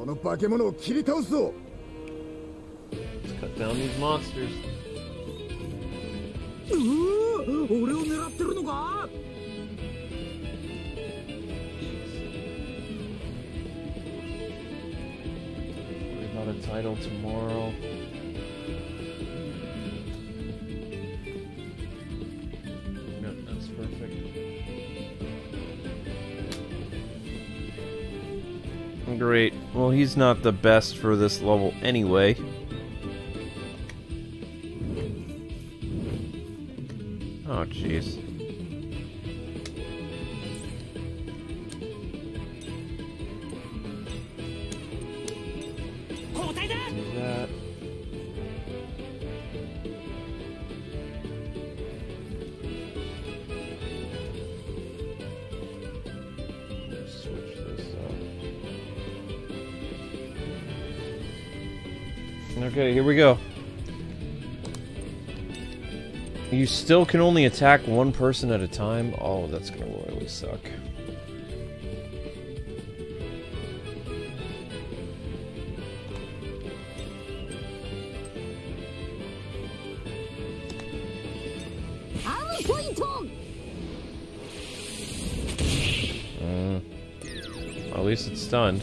その化け物を切り倒すぞ cut down these monsters. うぅ俺を狙ってるのか about a title tomorrow. He's not the best for this level anyway. Can only attack one person at a time? Oh, that's gonna really suck. Well, at least it's stunned.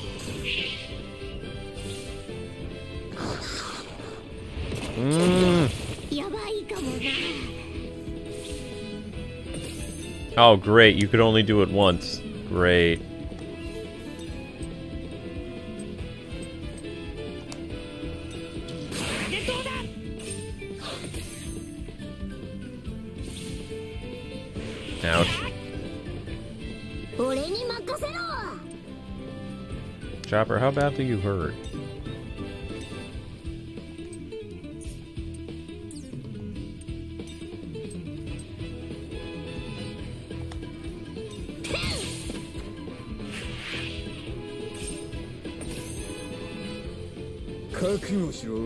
Mm. Oh, great. You could only do it once. Great. Ouch. Chopper, how badly you hurt? 覚悟しろ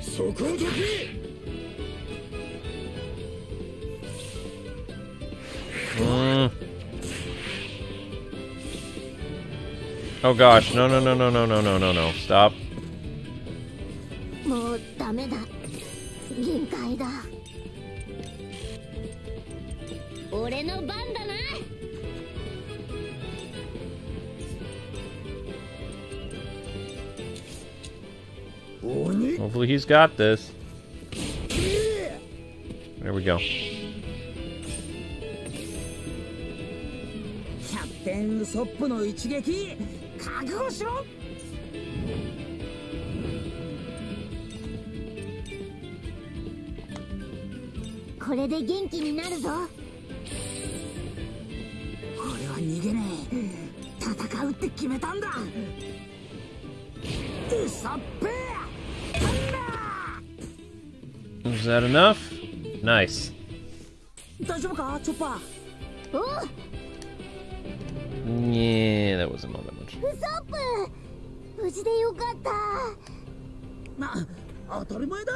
そこをどけ Mm. Oh gosh, no, no, no, no, no, no, no, no, no. Stop. Got this. There we go. キャプテンウソップの一撃覚悟しろこれで元気になるぞ that enough? Nice. 大丈夫か？チョッパー。おう。Yeah, that wasn't all that much. 無事でよかった。ま当たり前だ。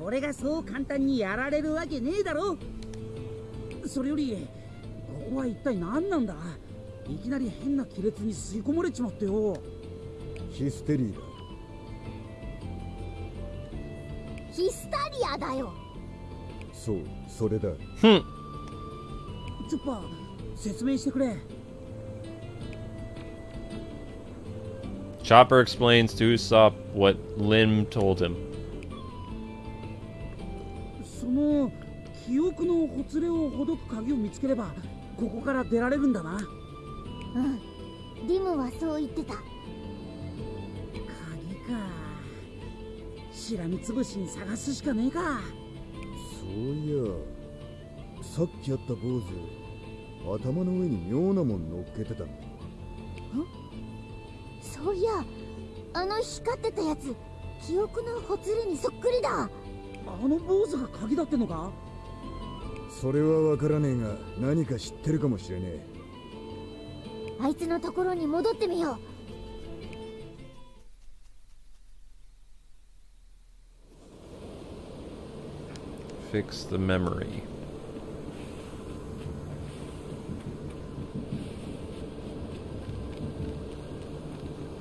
俺がそう簡単にやられるわけねえだろ。それよりここは一体何なんだ？いきなり変な亀裂に吸い込まれちまってよ。ヒステリーだだよ。そうそれだ。Hmm. チョッパー説明してくれ。Chopper explains to Usopp what Lim told him. その記憶のほつれをほどく鍵を見つければここから出られるんだな。うん。リムはそう言ってたしらみつぶしに探すしかねえか。そういやさっき会った坊主頭の上に妙なもん乗っけてたの。そういやあの光ってたやつ記憶のほつれにそっくりだ。あの坊主が鍵だってのか？それはわからねえが何か知ってるかもしれねえ。あいつのところに戻ってみよう fix the memory.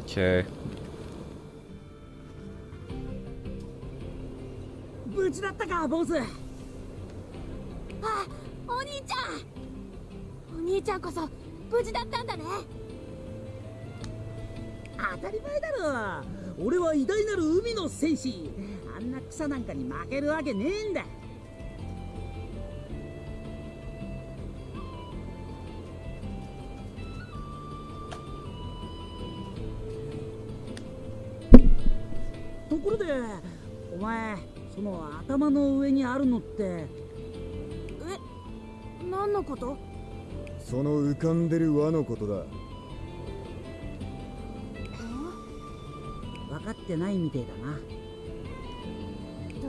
Okay. Ori wa idai naru umi no senshi. あんな草なんかに負けるわけねえんだ前その頭の上にあるのって。え何のこと？その浮かんでる輪のことだ。分かってないみてえだな。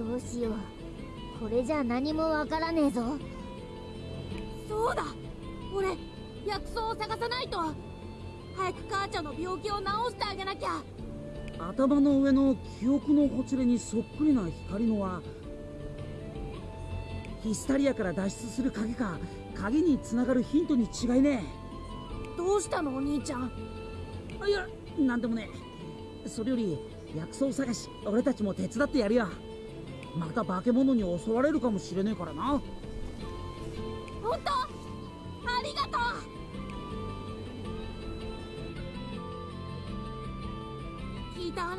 どうしよう。これじゃ何もわからねえぞ。そうだ。俺薬草を探さないと。早く母ちゃんの病気を治してあげなきゃ頭の上の記憶のほつれにそっくりな光のはヒスタリアから脱出する鍵か。鍵につながるヒントに違いねどうしたのお兄ちゃん？いやなんでもねえ。それより薬草探し俺たちも手伝ってやるよ。また化け物に襲われるかもしれねえからな。本当？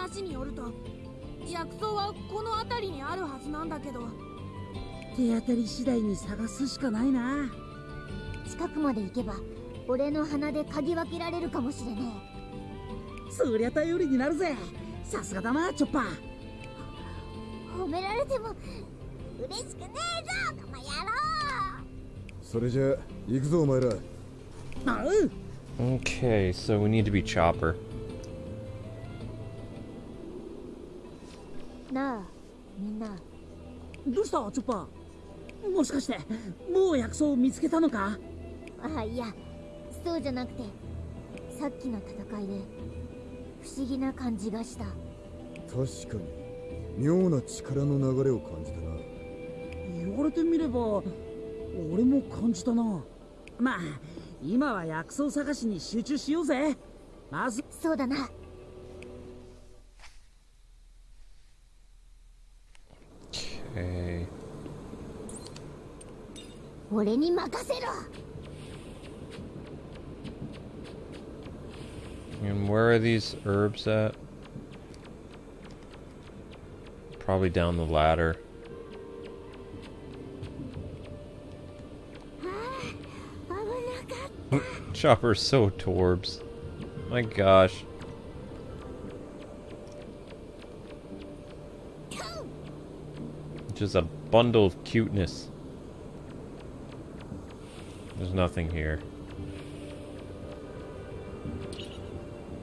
話によると薬草はこの辺りにあるはずなんだけど。手当たり次第に探すしかないな。近くまで行けば俺の鼻で嗅ぎ分けられるかもしれねそりゃ頼りになるぜ。さすがだなチョッパ褒められても嬉しくねえぞこの野郎。それじゃ行くぞお前ら。あう Okay, so we need to be Chopper. どうしたチョッパー？もしかしてもう薬草を見つけたのか？あいやそうじゃなくてさっきの戦いで不思議な感じがした。確かに妙な力の流れを感じたな。言われてみれば俺も感じたな。まあ今は薬草探しに集中しようぜ。まず。そうだな Okay. 俺に任せろ And where are these herbs at? Probably down the ladder. ああ危[laughs] なかっ Chopper's so torbs. My gosh. Just a bundle of cuteness. There's nothing here.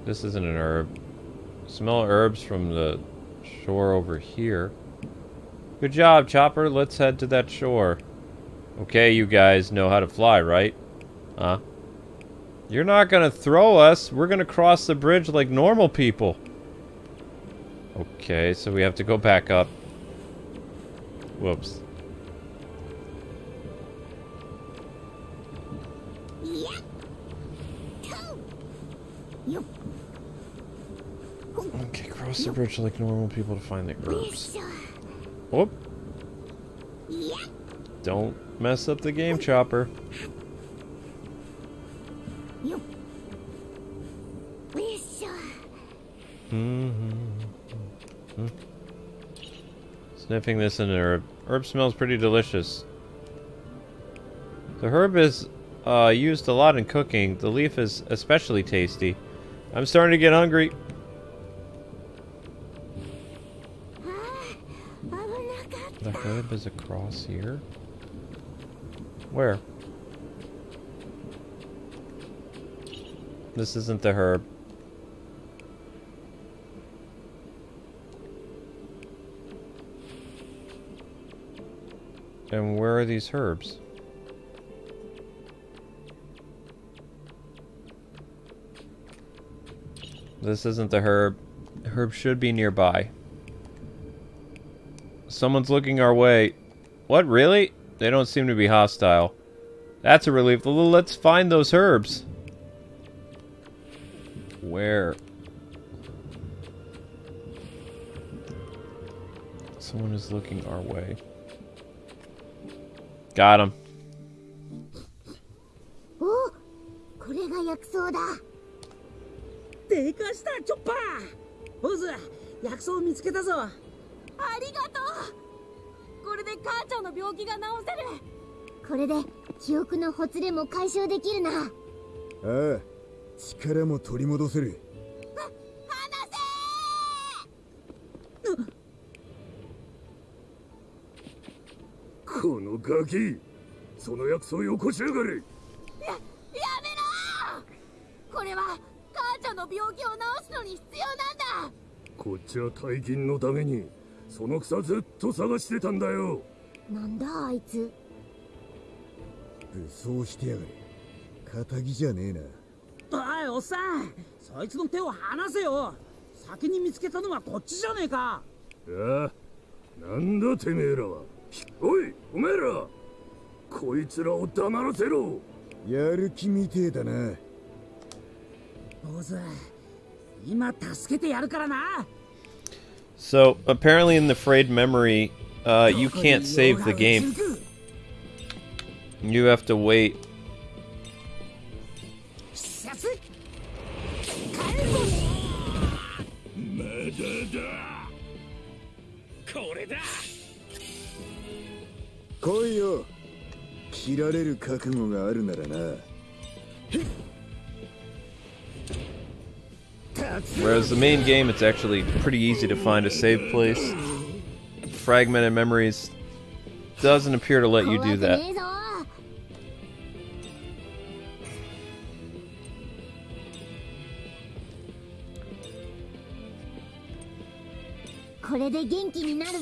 This isn't an herb. Smell herbs from the shore over here. Good job, Chopper. Let's head to that shore. Okay, you guys know how to fly, right? Huh? You're not gonna throw us. We're gonna cross the bridge like normal people. Okay, so we have to go back up. Whoops. Yep. Okay, cross the bridge like normal people to find the groups. Whoop. Don't mess up the game chopper. Mm-hmm. Mm -hmm. Sniffing this in an herb. Herb smells pretty delicious. The herb is uh, used a lot in cooking. The leaf is especially tasty. I'm starting to get hungry. The herb is across here? Where? This isn't the herb. And where are these herbs? This isn't the herb. Herb should be nearby. Someone's looking our way. What, really? They don't seem to be hostile. That's a relief. Let's find those herbs. Where? Someone is looking our way. Got him. おこれが薬草だ。でかしたチョッパー。ボズ薬草を見つけたぞ。ありがとう。これで母ちゃんの病気が治せる。これで記憶のほつれも解消できるな。ああ力も取り戻せるこのガキ。その薬草よこしやがれ。ややめろこれは母ちゃんの病気を治すのに必要なんだ。こっちは大金のためにその草ずっと探してたんだよ。なんだあいつ。武装してやがれ。仇じゃねえな。おいおっさんそいつの手を離せよ。先に見つけたのはこっちじゃねえか。ああなんだてめえらはおいおめえらこいつらを黙らせろやる気みてえだなボズ今助けてやるからな So, apparently in the frayed memory, uh, you can't save the game. You have to wait. 視察まだだこれだ来いよ貴 切られる覚悟があるならな Whereas the main game, it's actually pretty easy to find a save place. Fragmented Memories doesn't appear to let you do 怖くね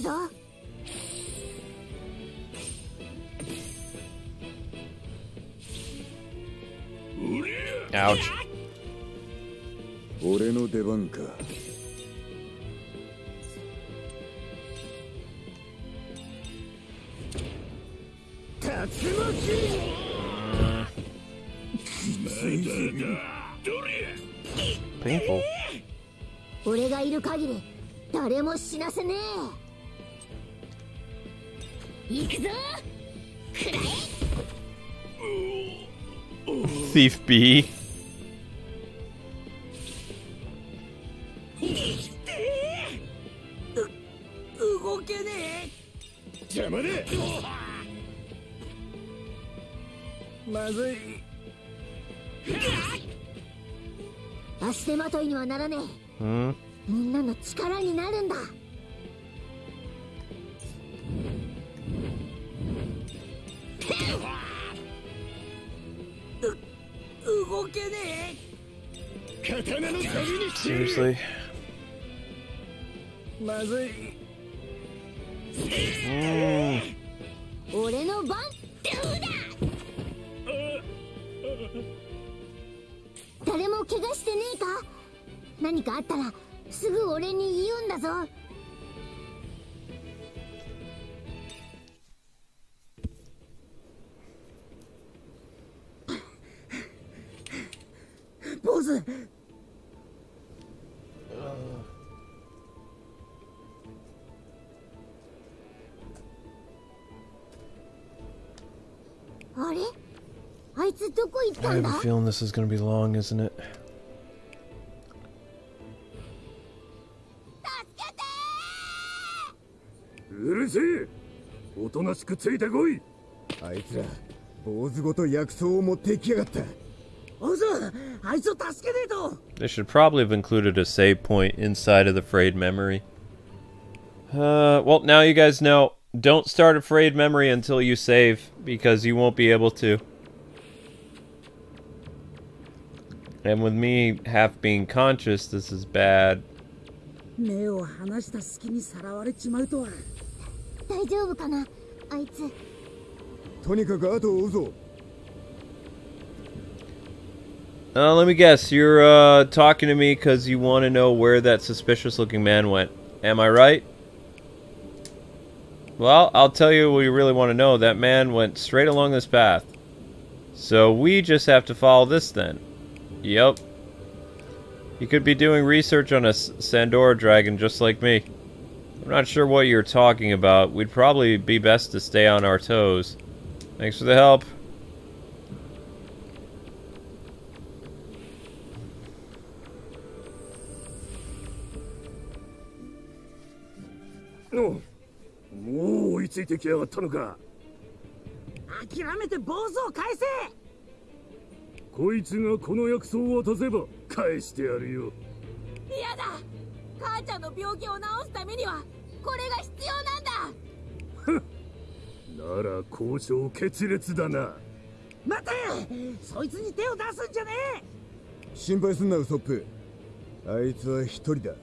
that. Ouch. 俺の出番か Painful. 俺がいる限り誰も死なせねえ行くぞ Thief B. 邪魔だまずい。足手まといにはならね Hmm? え。みんなの力になるんだ。え動けね刀の旅に Seriously? まずい俺の番どうだ。誰も怪我してねえか？何かあったらすぐ俺に言うんだぞ。坊主。I have a feeling this is going to be long, isn't it? They should probably have included a save point inside of the frayed memory. Uh, well, now you guys know Don't start a frayed memory until you save, because you won't be able to. And with me half being conscious, this is bad. 目を離した隙にさらわれちまうとは大丈夫かなあいつとにかく後を追うぞ Uh, let me guess. You're uh, talking to me because you want to know where that suspicious-looking man went. Am I right? Well, I'll tell you what you really want to know. That man went straight along this path. So we just have to follow this then. Yep. You could be doing research on a Sandora dragon just like me. I'm not sure what you're talking about. We'd probably be best to stay on our toes. Thanks for the help. おもう追いついてきやがったのか。諦めて坊主を返せ。こいつがこの薬草を渡せば返してやるよ。嫌だ。母ちゃんの病気を治すためにはこれが必要なんだ。[laughs] なら交渉決裂だな。待て。そいつに手を出すんじゃね心配すんなウソップ。あいつは一人だ。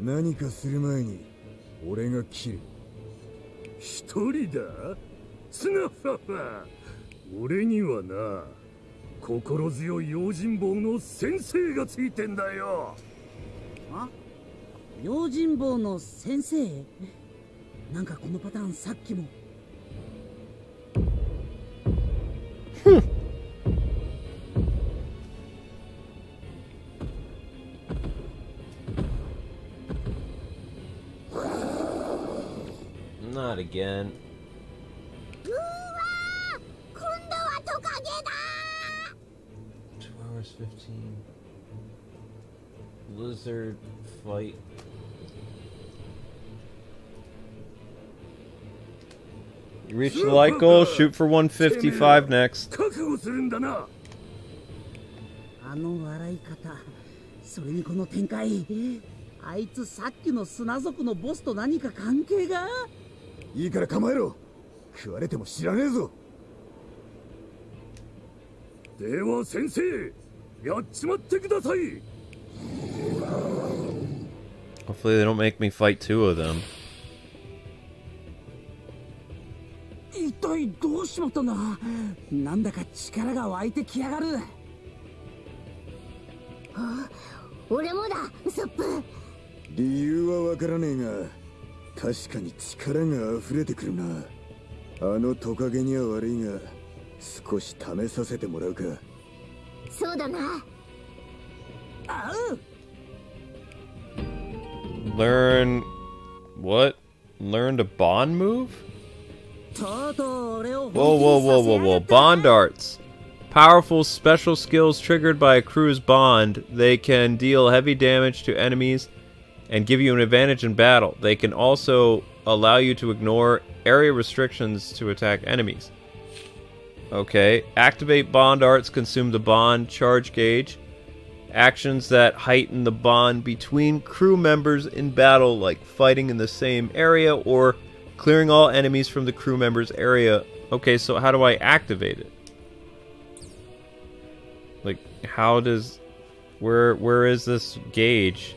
何かする前に俺が切る一人だ？スナファファ俺にはな心強い用心棒の先生がついてんだよ。えあ？用心棒の先生？なんかこのパターンさっきも Not again. うわー今度はトカゲだ Two hours fifteen. Lizard fight. You reach the light goal, shoot for 155 next. 覚悟するんだなあの笑い方それにこの展開あいつさっきの砂族のボスと何か関係が いいから構えろ。食われても知らねえぞ。では先生やっちまってください。Hopefully they don't make me fight two of them. 一体どうしまったんだ？なんだか力が湧いてきやがる。俺もだウソップ。理由はわからねえが確かに力が溢れてくるなあのトカゲには悪いが少し試させてもらうかそうだなあう Learn. What? Learn to bond move? とうとう俺を Whoa, whoa, whoa, whoa, whoa. Bond arts. Powerful special skills triggered by a crew's bond. They can deal heavy damage to enemies and give you an advantage in battle. They can also allow you to ignore area restrictions to attack enemies. Okay. Activate bond arts consume the bond charge gauge. Actions that heighten the bond between crew members in battle, like fighting in the same area or clearing all enemies from the crew members' area. Okay, so how do I activate it? Like, how does. Where Where is this gauge?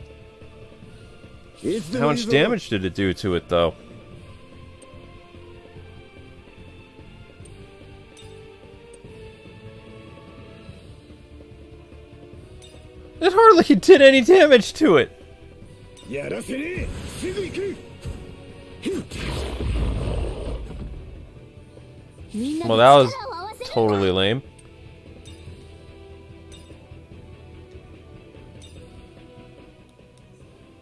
How much damage did it do to it, though? It hardly [laughs] did any damage to it! Well, that was totally lame.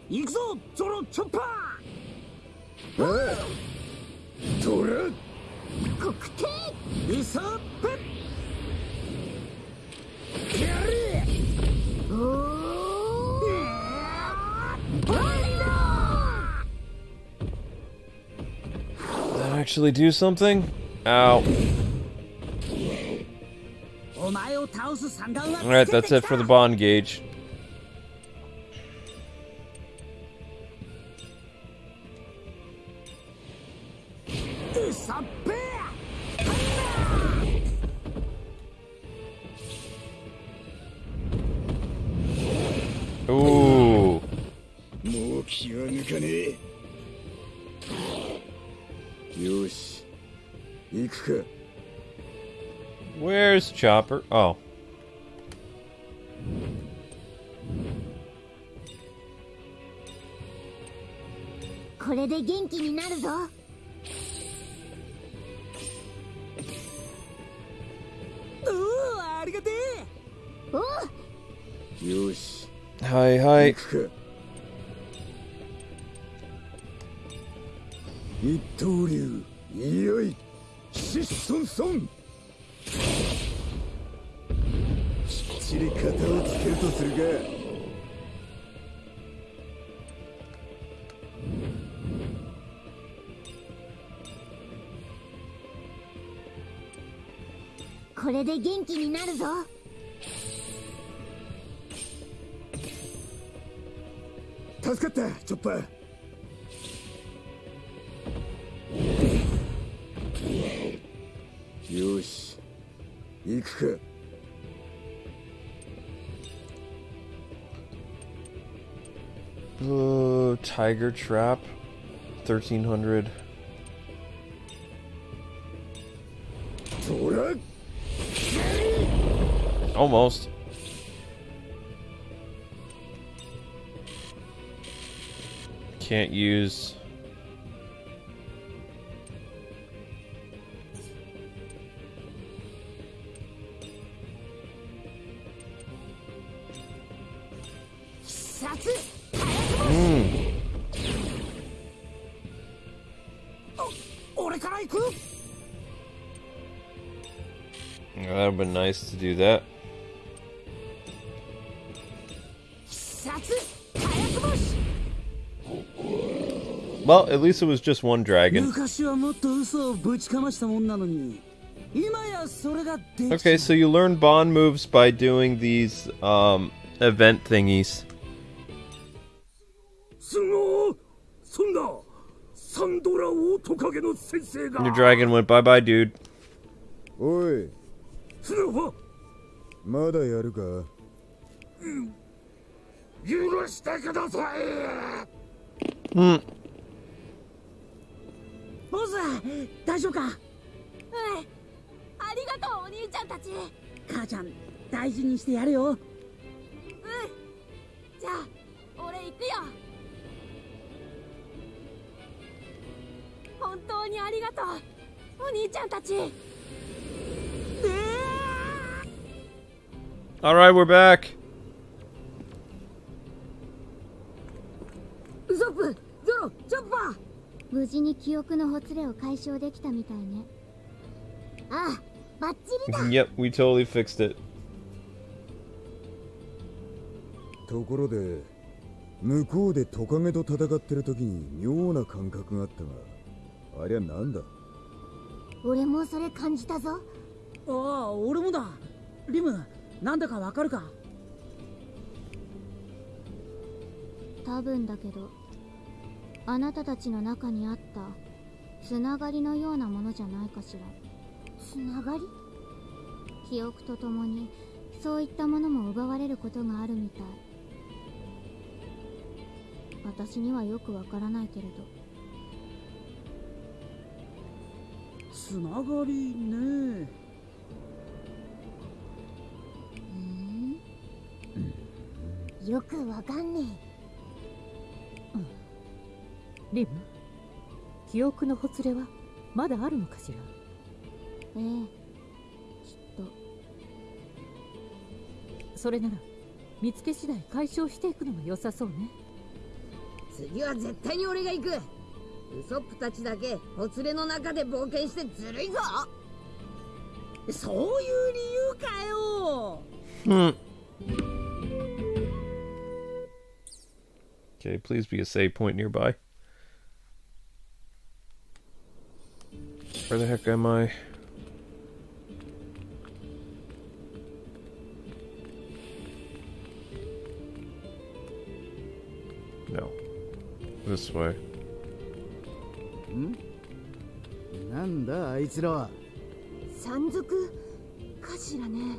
行くぞゾロチョッパああトラ国定ーウソップお That actually do something? Ow. お前を倒す算段は Alright, that's it for the bond gauge. Ooh. もう気は抜かねえよし行くか Where's Chopper? Oh. こ はいはい。一刀流いよいシッソンソン。きっちりをつけるとするかこれで元気になるぞ。助かったチョッパーよし行くか Uh, Tiger Trap. 1300. トラ Almost. Can't use. Well, at least it was just one dragon. Okay, so you learn Bond moves by doing these um, event thingies. Your dragon went bye bye, dude. Oi. Hmm. 大丈夫か？うん。ありがとうお兄ちゃんたち。母ちゃん大事にしてやれよ。うん。じゃあ俺行くよ。本当にありがとうお兄ちゃんたち。All right, we're back. ウソップゾロチョッパー無事に記憶のほつれを解消できたみたいね。ああバッチリだ。Yep, we totally fixed it. ところで向こうでトカゲと戦ってる時に妙な感覚があったがありゃなんだ？俺もそれ感じたぞ。ああ俺もだ。リムなんだかわかるか？多分だけどあなたたちの中にあったつながりのようなものじゃないかしら。つながり？記憶とともにそういったものも奪われることがあるみたい。私にはよくわからないけれど。つながりね。よくわかんねリム？記憶のほつれはまだあるのかしら？ええ。きっと。それなら見つけ次第解消していくのが良さそうね。次は絶対に俺が行く。ウソップたちだけほつれの中で冒険してずるいぞ。そういう理由かよ。Hmm. Okay, please be a save point nearby. Where the heck am I? No. This way. なんだあいつらは山賊かしらね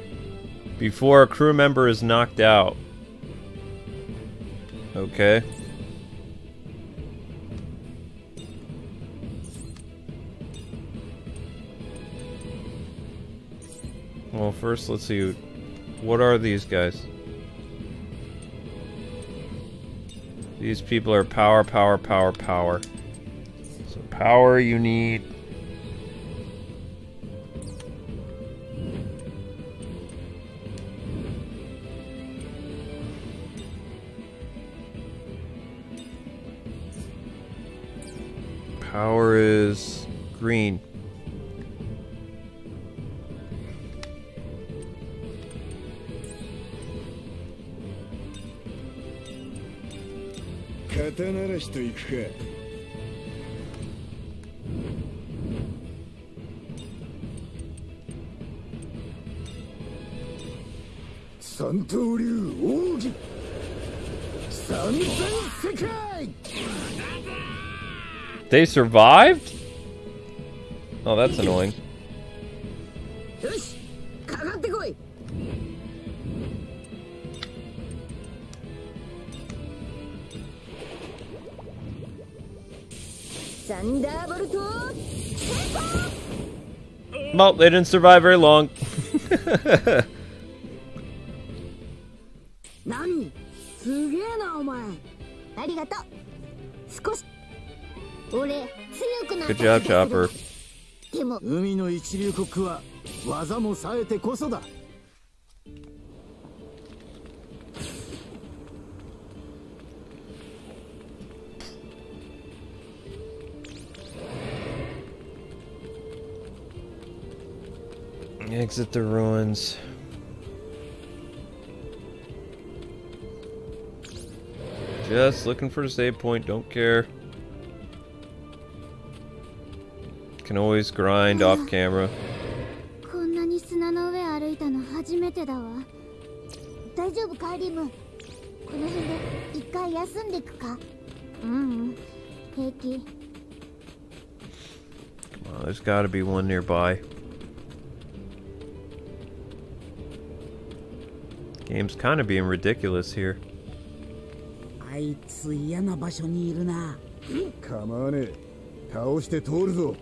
before a crew member is knocked out. Okay. Well, first, let's see. What are these guys? These people are power, power, power, power. So, power you need. is green. Santo Ryu Ogi! 三千世界 They survived? Oh, that's annoying. Well, they didn't survive very long. [laughs] job, Chopper. でも海の一流国は技も冴えてこそだ Exit the ruins. Just looking for a save point, don't care. Can always grind off [laughs] camera. こんなに砂の上歩いたの初めてだわ大丈夫かリムこの辺で一回休んでくかううん平気 Well, there's gotta be one nearby. Game's kind of being ridiculous here. あいつ嫌な場所にいるな構わねえ倒して通るぞ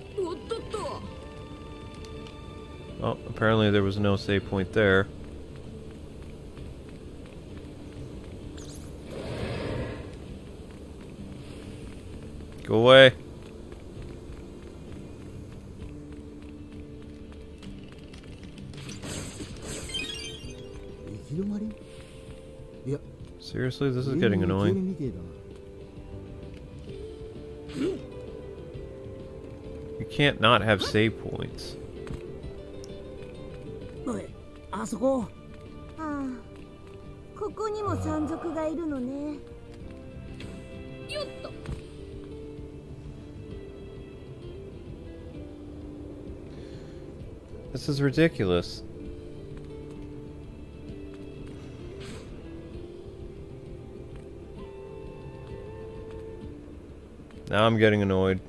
apparently there was no save point there. Go away. Seriously, this is getting annoying. You can't not have save points. そこはあここにも山賊がいるのねよっと This is ridiculous. Now I'm getting annoyed.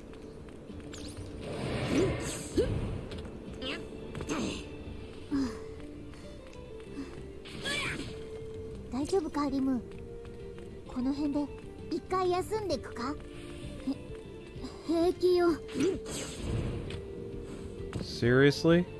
Seriously?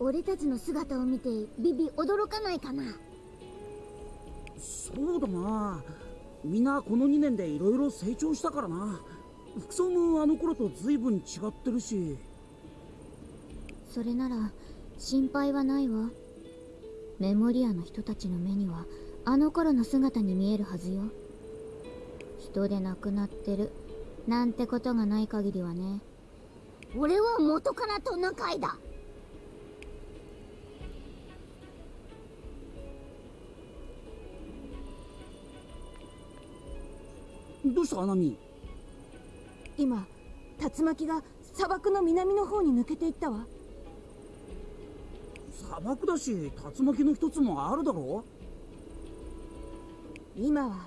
俺たちの姿を見てビビ驚かないかな？そうだな。みんなこの2年でいろいろ成長したからな。服装もあの頃と随分違ってるし。それなら心配はないわ。メモリアの人たちの目にはあの頃の姿に見えるはずよ。人で亡くなってる。なんてことがない限りはね。俺は元からトナカイだどうしたアナミ今竜巻が砂漠の南の方に抜けていったわ。砂漠だし竜巻の一つもあるだろ？今は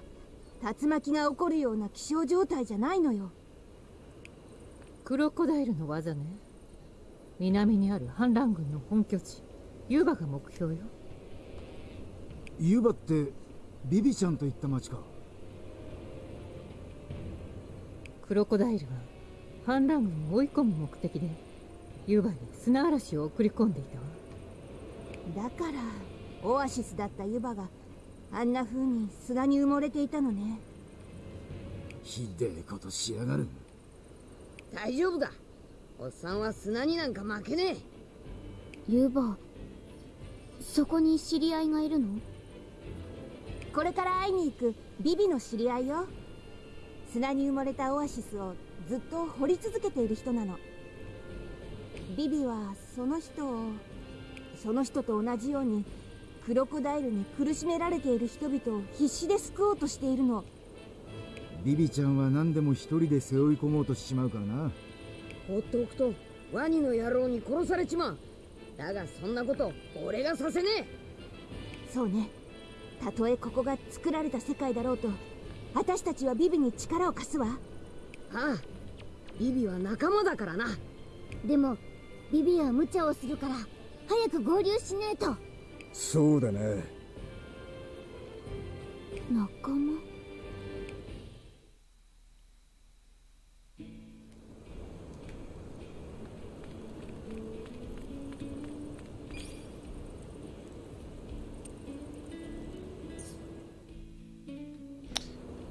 竜巻が起こるような気象状態じゃないのよ。クロコダイルの技ね。南にある反乱軍の本拠地。ユーバが目標よ。ユバってビビちゃんといった町かクロコダイルは反乱軍を追い込む目的でユーバに砂嵐を送り込んでいただわからオアシスだったユバがあんな風に砂に埋もれていたのね。ひでえことしやがる。大丈夫だおっさんは砂になんか負けねユーバそこに知り合いがいるの？これから会いに行くビビの知り合いよ砂に埋もれたオアシスをずっと掘り続けている人なの。ビビはその人をその人と同じようにクロコダイルに苦しめられている人々を必死で救おうとしているの。ビビちゃんは何でも一人で背負い込もうとしちまうからな。え放っておくとワニの野郎に殺されちまう。だがそんなこと俺がさせねえ。そうね。たとえここが作られた世界だろうと私たちはビビに力を貸すわ。ああ。ビビは仲間だからな。でもビビは無茶をするから早く合流しねえと。そうだな。仲間？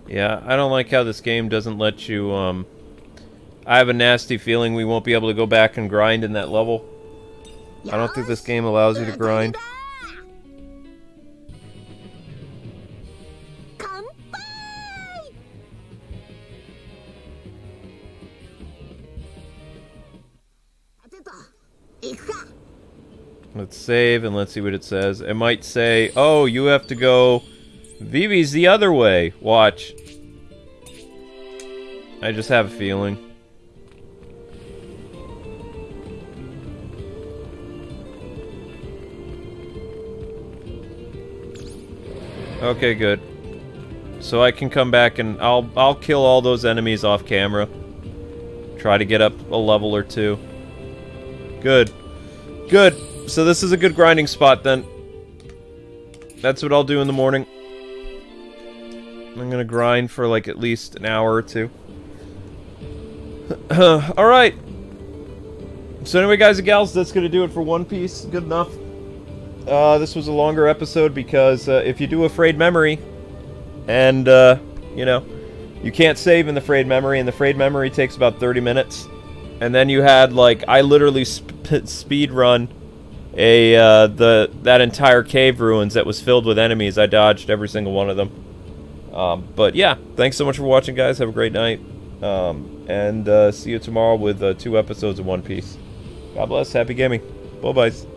Yeah, I don't like how this game doesn't let you, um... I have a nasty feeling we won't be able to go back and grind in that level. I don't think this game allows you to grind. Let's save and let's see what it says. It might say, oh, you have to go Vivi's the other way. Watch. I just have a feeling. Okay, good. So I can come back and I'll I'll kill all those enemies off camera. Try to get up a level or two. Good. Good. So this is a good grinding spot then. That's what I'll do in the morning. I'm gonna grind for like at least an hour or two. [clears throat] Alright. So anyway, guys and gals, that's gonna do it for One Piece. Good enough. Uh, this was a longer episode because uh, if you do a frayed memory, and, uh, you know, you can't save in the frayed memory, and the frayed memory takes about 30 minutes. And then you had, like, I literally sp speed run a, uh, the, that entire cave ruins that was filled with enemies. I dodged every single one of them. Um, but yeah, thanks so much for watching, guys. Have a great night. Um, and uh, see you tomorrow with uh, two episodes of One Piece. God bless. Happy gaming. Bye-bye.